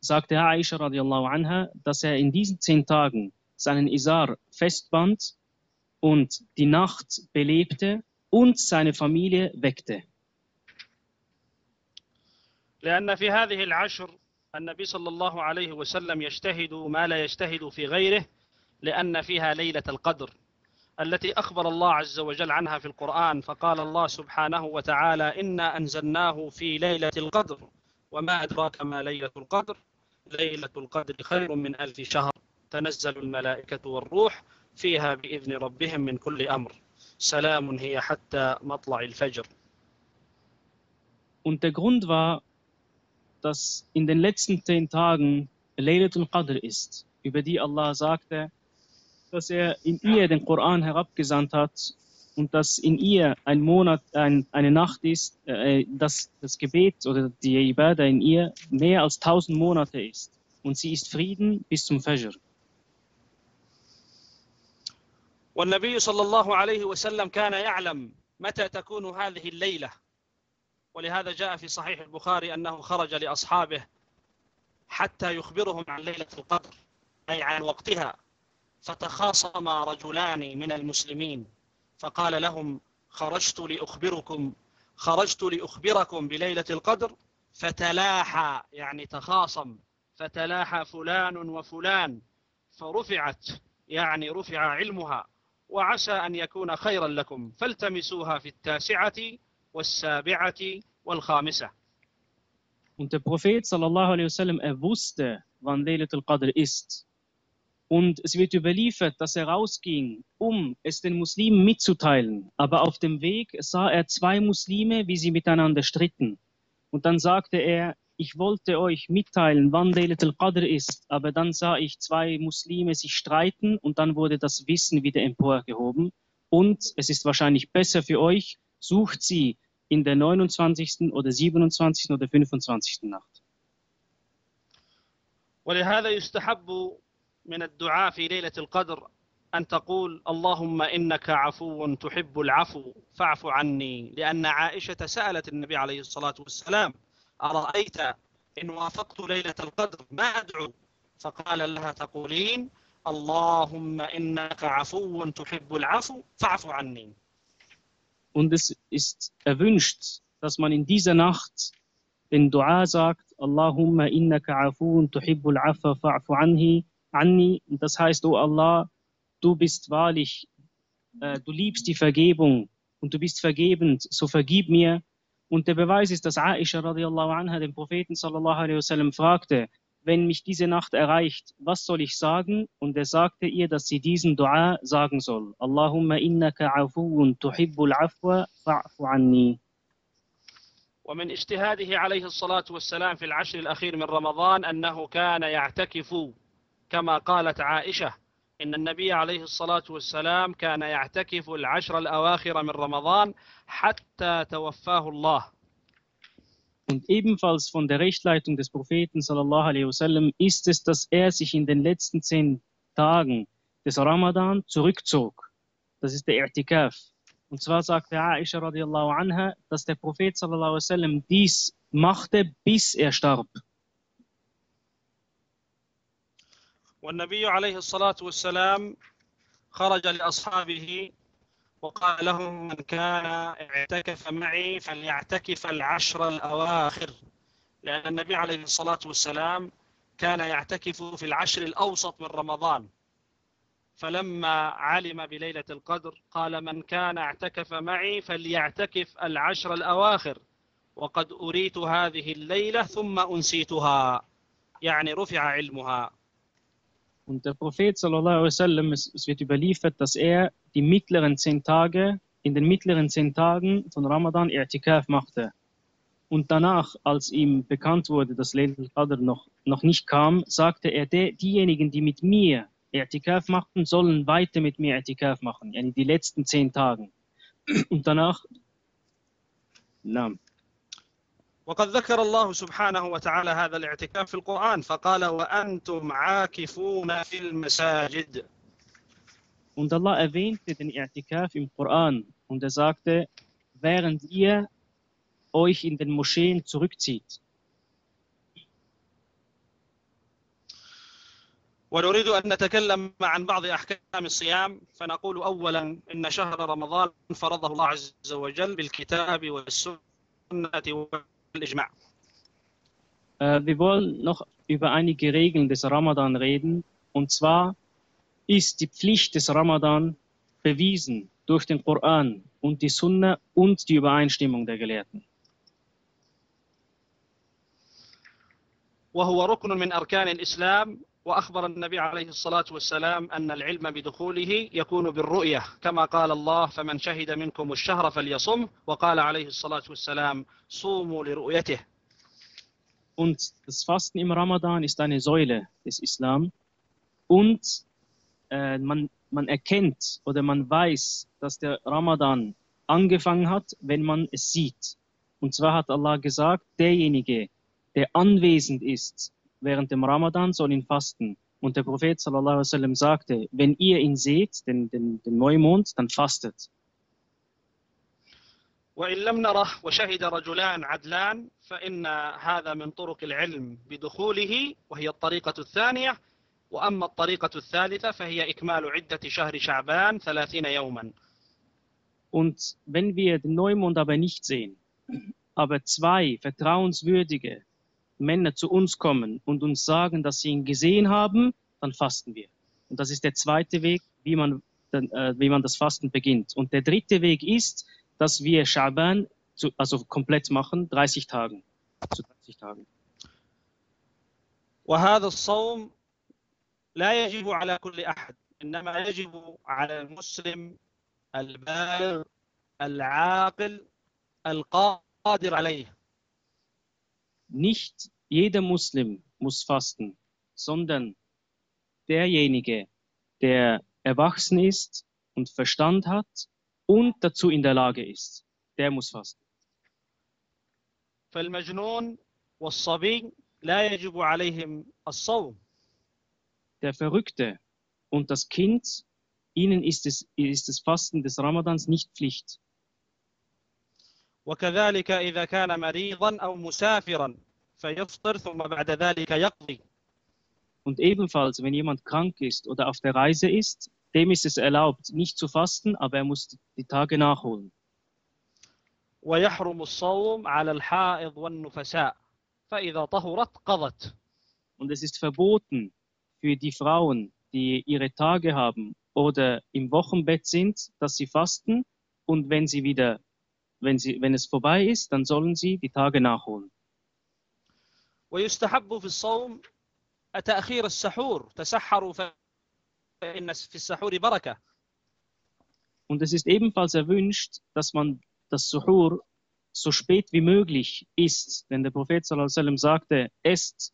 sagte Aisha radiallahu anha, dass er in diesen zehn Tagen seinen Isar festband und die Nacht belebte und seine Familie weckte. لأن في هذه العشر النبي صلى الله عليه وسلم يجتهد ما لا يجتهد في غيره لأن فيها ليلة القدر التي أخبر الله عز وجل عنها في القرآن فقال الله سبحانه وتعالى إنا أنزلناه في ليلة القدر وما أدراك ما ليلة القدر ليلة القدر خير من ألف شهر تنزل الملائكة والروح فيها بإذن ربهم من كل أمر سلام هي حتى مطلع الفجر Und der Grund war, dass in den letzten zehn Tagen Laylatul Qadr ist, über die Allah sagte, dass er in ihr den Koran herabgesandt hat und dass in ihr ein Monat, ein, eine Nacht ist, äh, dass das Gebet oder die Ibadah in ihr mehr als tausend Monate ist. Und sie ist Frieden bis zum Fajr. والنبي صلى الله عليه وسلم كان يعلم متى تكون هذه الليلة ولهذا جاء في صحيح البخاري أنه خرج لأصحابه حتى يخبرهم عن ليلة القدر أي عن وقتها. فتخاصم رجلان من المسلمين فقال لهم خرجت لأخبركم خرجت لأخبركم بليلة القدر فتلاحى يعني تخاصم فتلاحى فلان وفلان فرفعت يعني رفع علمها وعسى أن يكون خيرا لكم فالتمسوها في التاسعة والسابعة والخامسة Und der Prophet sallallahu alaihi wasallam, er wusste, wann Laylatul Qadr ist. Und es wird überliefert, dass er rausging, um es den Muslimen mitzuteilen. Aber auf dem Weg sah er zwei Muslime, wie sie miteinander stritten. Und dann sagte er, ich wollte euch mitteilen, wann Laylatul Qadr ist, aber dann sah ich zwei Muslime sich streiten und dann wurde das Wissen wieder emporgehoben. Und es ist wahrscheinlich besser für euch, sucht sie in der 29. oder 27. oder 25. Nacht. ولهذا يستحب من الدعاء في ليلة القدر أن تقول اللهم إنك عفو تحب العفو فاعف عني لأن عائشة سألت النبي عليه الصلاة والسلام أرأيت إن وافقت ليلة القدر ما أدعو فقال لها تقولين اللهم إنك عفو تحب العفو فاعف عني Und es ist erwünscht, dass man in dieser Nacht den Dua sagt, Allahumma innaka afun tuhibbul afa fa'fu anhi, anni. Und das heißt, oh Allah, du bist wahrlich, äh, du liebst die Vergebung und du bist vergebend, so vergib mir. Und der Beweis ist, dass Aisha radiallahu anha den Propheten sallallahu alaihi wasallam fragte, wenn mich diese Nacht erreicht, was soll ich sagen? Und er sagte ihr, dass sie diesen Dua sagen soll. Allahumma innaka afuun tuhibbul afwa fa'fu anni. ومن اجتهاده عليه الصلاة والسلام في العشر الأخير من رمضان أنه كان يعتكف كما قالت عائشة إن النبي عليه الصلاة والسلام كان يعتكف العشر الأواخر من رمضان حتى توفاه الله Und ebenfalls von der Rechtleitung des Propheten sallallahu alaihi wasallam ist es, dass er sich in den letzten zehn Tagen des Ramadan zurückzog. Das ist der I'tikaf. Und zwar sagte Aisha radiallahu anha, dass der Prophet sallallahu alaihi wasallam dies machte, bis er starb. والنبي عليه الصلاة والسلام خرج لأصحابه وقال لهم من كان اعتكف معي فليعتكف العشر الأواخر لأن النبي عليه الصلاة والسلام كان يعتكف في العشر الأوسط من رمضان. فلما علم بليلة القدر قال من كان اعتكف معي فليعتكف العشر الأواخر وقد أريت هذه الليلة ثم أنسيتها يعني رفع علمها. Und der Prophet sallallahu wasallam, es, es wird überliefert, dass er die mittleren zehn Tage, in den mittleren zehn Tagen von Ramadan I'tikaf machte. Und danach, als ihm bekannt wurde, dass Laylatul Qadr noch, noch nicht kam, sagte er, der, diejenigen, die mit mir I'tikaf machten, sollen weiter mit mir I'tikaf machen, yani die letzten zehn Tagen. Und danach, na, وقد ذكر الله سبحانه وتعالى هذا الاعتكاف في القرآن فقال وأنتم عاكفون في المساجد Und Allah erwähnte den I'tikaf im Koran und er sagte, während ihr euch in den Moscheen zurückzieht. ونريد أن نتكلم عن بعض أحكام الصيام فنقول أولا إن شهر رمضان فرضه الله عز وجل بالكتاب والسنة والإجماع Äh, wir wollen noch über einige Regeln des Ramadan reden. Und zwar ist die Pflicht des Ramadan bewiesen durch den Koran und die Sunna und die Übereinstimmung der Gelehrten. وهو ركن من أركان الإسلام وأخبر النبي عليه الصلاة والسلام أن العلم بدخوله يكون بالرؤية كما قال الله فمن شهد منكم الشهر فليصم وقال عليه الصلاة والسلام صوموا لرؤيته Und das Fasten im Ramadan ist eine Säule des Islam. Und äh, man, man erkennt oder man weiß, dass der Ramadan angefangen hat, wenn man es sieht. Und zwar hat Allah gesagt, derjenige, der anwesend ist während dem Ramadan, soll ihn fasten. Und der Prophet sallallahu alaihi wasallam sagte, wenn ihr ihn seht, den, den, den Neumond, dann fastet. وإن لم نره وشهد رجلان عدلان فإن هذا من طرق العلم بدخوله وهي الطريقة الثانية وأما الطريقة الثالثة فهي إكمال عدة شهر شعبان ثلاثين يوما Und wenn wir den Neumond aber nicht sehen, aber zwei vertrauenswürdige Männer zu uns kommen und uns sagen, dass sie ihn gesehen haben, dann fasten wir. Und das ist der zweite Weg, wie man, dann, äh, wie man das Fasten beginnt. Und der dritte Weg ist, dass wir Schaban zu, also komplett machen, 30 Tagen. Zu 30 Tagen. وهذا الصوم لا يجب على كل أحد إنما يجب على المسلم البالغ العاقل القادر عليه Nicht jeder Muslim muss fasten, sondern derjenige, der erwachsen ist und Verstand hat und dazu in der Lage ist, der muss fasten. فالمجنون والصبي لا يجب عليهم الصوم Der Verrückte und das Kind, ihnen ist, es, ist das Fasten des Ramadans nicht Pflicht. وكذلك إذا كان مريضا أو مسافرا فيفطر ثم بعد ذلك يقضي Und ebenfalls, wenn jemand krank ist oder auf der Reise ist, dem ist es erlaubt, nicht zu fasten, aber er muss die- die Tage nachholen. ويحرم الصوم على الحائض والنفساء فإذا طهرت قضت Und es ist verboten für die Frauen, die ihre Tage haben oder im Wochenbett sind, dass sie fasten. Und wenn sie wieder, wenn sie, wenn es vorbei ist, dann sollen sie die Tage nachholen. ويستحب في الصوم تأخير السحور تسحروا فإن في السحور بركة Und es ist ebenfalls erwünscht, dass man das Suhur so spät wie möglich isst. Denn der Prophet wasallam sagte, esst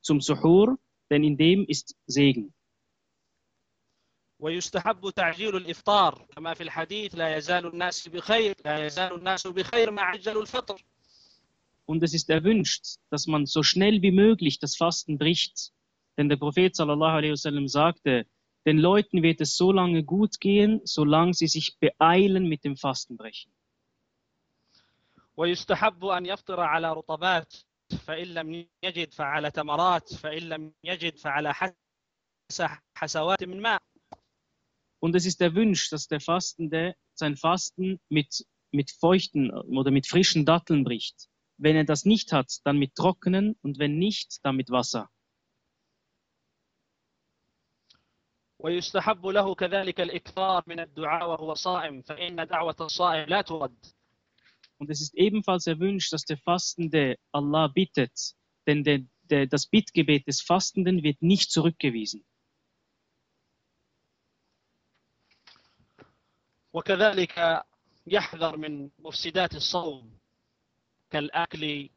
zum Suhur, denn in dem ist Segen. ويستحب تعجيل الإفطار كما في الحديث لا يزال الناس بخير لا يزال الناس بخير ما عجلوا الفطر Und es ist erwünscht, dass man so schnell wie möglich das Fasten bricht. Denn der Prophet sallallahu alaihi wasallam sagte, den Leuten wird es so lange gut gehen, solange sie sich beeilen mit dem Fastenbrechen. ويستحب أن يفطر على رطبات فإن لم يجد فعلى تمرات فإن لم يجد فعلى حس- حسوات من ماء Und es ist erwünscht, dass der Fastende sein Fasten mit, mit feuchten oder mit frischen Datteln bricht. Wenn er das nicht hat, dann mit trockenen und wenn nicht, dann mit Wasser. ويستحب له كذلك الإكثار من الدعاء وهو صائم فإن دعوة الصائم لا ترد Und es ist ebenfalls erwünscht, dass der Fastende Allah bittet, denn der, der, das Bittgebet des Fastenden wird nicht zurückgewiesen. وكذلك يحذر من مفسدات الصوم كالأكل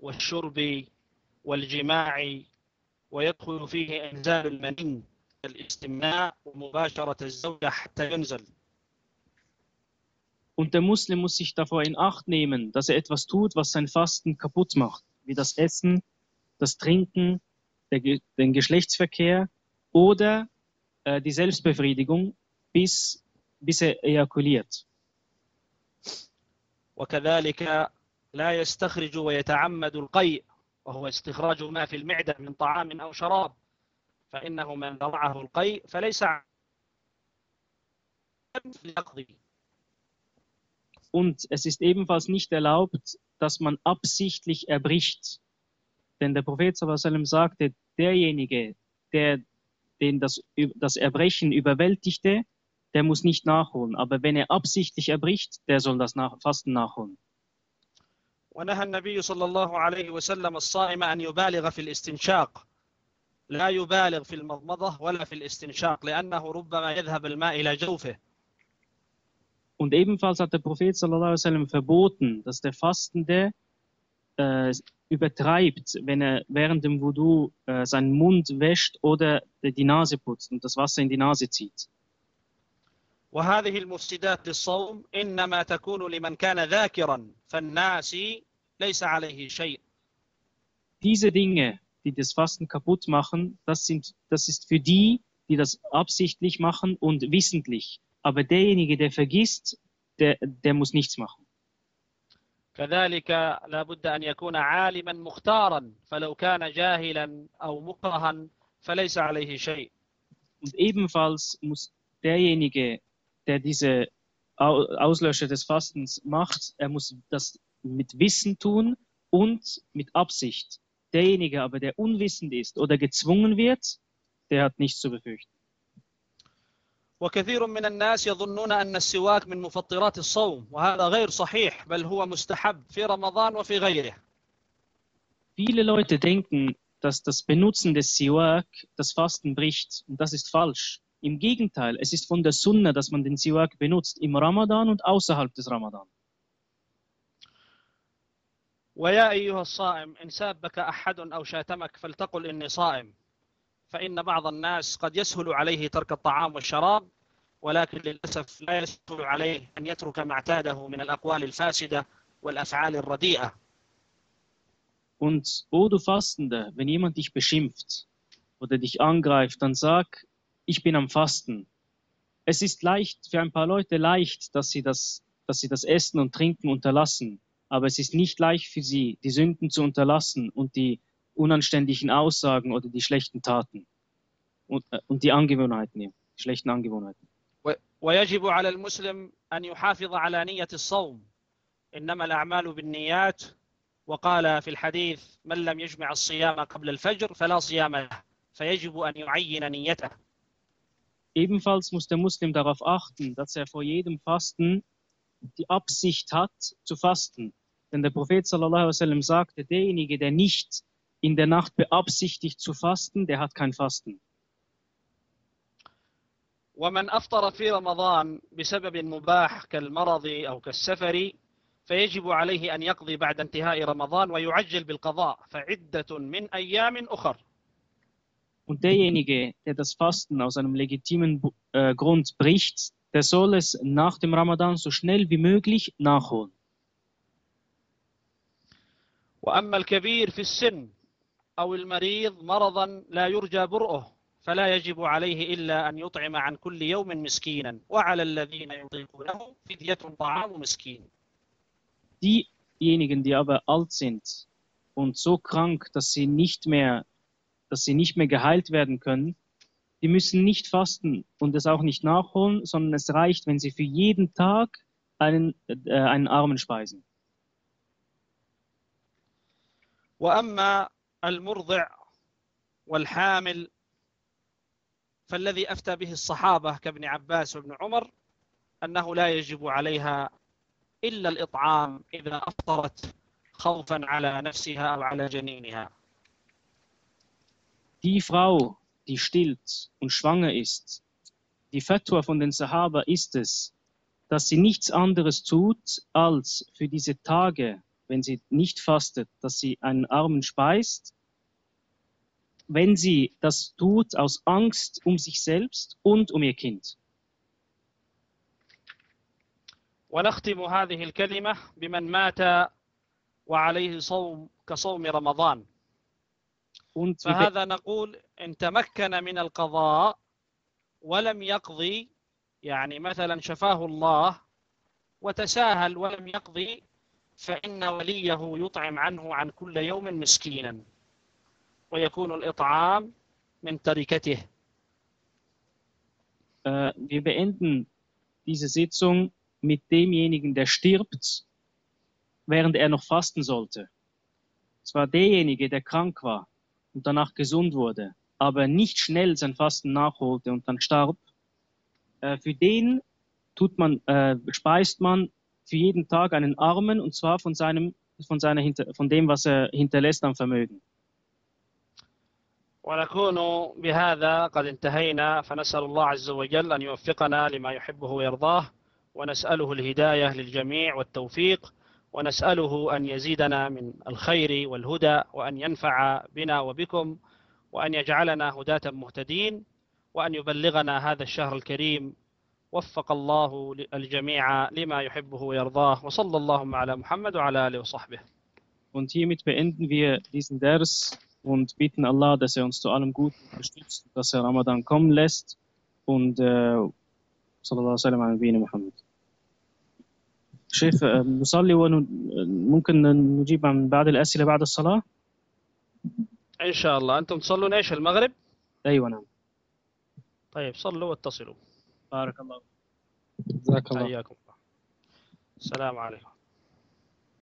والشرب والجماع ويدخل فيه إنزال المني الاستمناء ومباشرة الزوجة حتى ينزل Und der Muslim muss sich davor in Acht nehmen, dass er etwas tut, was sein Fasten kaputt macht, wie das Essen, das Trinken, der, Ge- den Geschlechtsverkehr oder äh, die Selbstbefriedigung, bis, bis er ejakuliert. وكذلك لا يستخرج ويتعمد القيء وهو استخراج ما في المعدة من طعام أو شراب فإنه من ذرعه القيء فليس يقضي Und es ist ebenfalls nicht erlaubt, dass man absichtlich erbricht. Denn der Prophet sallallahu alaihi wasallam sagte, derjenige, der den das, das Erbrechen überwältigte, der muss nicht nachholen. Aber wenn er absichtlich erbricht, der soll das nach, Fasten nachholen. ونهى النبي صلى الله عليه وسلم الصائم أن يبالغ في الاستنشاق لا يبالغ في المضمضة ولا في الاستنشاق لأنه ربما يذهب الماء إلى جوفه Und ebenfalls hat der Prophet sallallahu alaihi wasallam verboten, dass der Fastende äh, übertreibt, wenn er während dem Wudu äh, seinen Mund wäscht oder die Nase putzt und das Wasser in die Nase zieht. وهذه المفسدات للصوم إنما تكون لمن كان ذاكرا فالناس ليس عليه شيء Diese Dinge, die das Fasten kaputt machen, das, sind, das ist für die, die das absichtlich machen und wissentlich. Aber derjenige, der vergisst, der, der muss nichts machen. كذلك لا بد أن يكون عالما مختارا فلو كان جاهلا أو مكرها فليس عليه شيء Und ebenfalls muss derjenige, der diese Au- Auslöscher des Fastens macht, er muss das mit Wissen tun und mit Absicht. Derjenige aber, der unwissend ist oder gezwungen wird, der hat nichts zu befürchten. وكثير من الناس يظنون أن السواك من مفطرات الصوم وهذا غير صحيح بل هو مستحب في رمضان وفي غيره Viele Leute denken, dass das Benutzen des Siwak das Fasten bricht. Und das ist falsch. Im Gegenteil, es ist von der Sunna, dass man den Siwak benutzt im Ramadan und außerhalb des Ramadan. ويا أيها الصائم إن سابك أحد أو شاتمك فلتقل إني صائم فإن بعض الناس قد يسهل عليه ترك الطعام والشراب ولكن للأسف لا يسهل عليه أن يترك ما اعتاده من الأقوال الفاسدة والأفعال الرديئة Und o du Fastender, wenn jemand dich beschimpft oder dich angreift, dann sag, ich bin am Fasten. Es ist leicht, für ein paar Leute leicht, dass sie das, dass sie das Essen und Trinken unterlassen. Aber es ist nicht leicht für sie, die Sünden zu unterlassen und die unanständigen Aussagen oder die schlechten Taten und, äh, und die Angewohnheiten, die schlechten Angewohnheiten. و- ويجب على المسلم أن يحافظ على نية الصوم إنما الأعمال بالنيات وقال في الحديث من لم يجمع الصيام قبل الفجر فلا صيام له فيجب أن يعين نيته Ebenfalls muss der Muslim darauf achten, dass er vor jedem Fasten die Absicht hat, zu fasten. Denn der Prophet sallallahu wasallam sagte, derjenige, der nicht in der Nacht beabsichtigt zu fasten, der hat kein Fasten. ومن أفطر في رمضان بسبب مباح كالمرض أو كالسفر فيجب عليه أن يقضي بعد انتهاء رمضان ويعجل بالقضاء فعدة من أيام أخر Und derjenige, der das Fasten aus einem legitimen Bu- äh, Grund bricht, der soll es nach dem Ramadan so schnell wie möglich nachholen. وأما الكبير في السن أو المريض مرضا لا يرجى برؤه فلا يجب عليه إلا أن يطعم عن كل يوم مسكينا وعلى الذين يطيقونه فدية طعام مسكين Diejenigen, die aber alt sind und so krank, dass sie nicht mehr, dass sie nicht mehr geheilt werden können, die müssen nicht fasten und es auch nicht nachholen, sondern es reicht, wenn sie für jeden Tag einen, äh, einen Armen speisen. وأما المرضع والحامل فالذي أفتى به الصحابة كابن عباس وابن عمر أنه لا يجب عليها إلا الإطعام إذا أفطرت خوفا على نفسها أو على جنينها Die Frau, die stillt und schwanger ist, die Fatwa von den Sahaba ist es, dass sie nichts anderes tut, als für diese Tage, wenn sie nicht fastet, dass sie einen Armen speist, wenn sie das tut aus Angst um sich selbst und um ihr Kind. ونختم هذه الكلمة بمن مات وعليه صوم كصوم رمضان Und wir, be- فهذا نقول إن تمكن من القضاء ولم يقضي يعني مثلا شفاه الله وتساهل ولم يقضي فإن وليه يطعم عنه عن كل يوم مسكينا ويكون الإطعام من تركته Äh, wir beenden diese Sitzung mit demjenigen, der stirbt, während er noch fasten sollte. Es war derjenige, der krank war und danach gesund wurde, aber nicht schnell sein Fasten nachholte und dann starb. Äh, für den tut man, äh, speist man für jeden Tag einen Armen und zwar von seinem, von seiner, Hinter- von dem, was er hinterlässt an Vermögen. ونكون بهذا قد انتهينا فنسأل الله عز وجل أن يوفقنا لما يحبه ويرضاه ونسأله الهداية للجميع والتوفيق ونسأله أن يزيدنا من الخير والهدى وأن ينفع بنا وبكم وأن يجعلنا هداة مهتدين وأن يبلغنا هذا الشهر الكريم. وفق الله الجميع لما يحبه ويرضاه. وصلى اللهم على محمد وعلى آله وصحبه. Und hiermit beenden wir diesen Vers und bitten Allah, dass er uns zu allem Guten unterstützt, dass er Ramadan kommen lässt. Und äh, صلى الله وسلم على نبينا محمد. شيخ آه، نصلي وممكن نجيب عن بعض الأسئلة بعد الصلاة؟ إن شاء الله. أنتم تصلون إيش؟ المغرب؟ أيوة نعم. طيب صلوا واتصلوا. بارك الله جزاك الله. حياكم الله. السلام عليكم.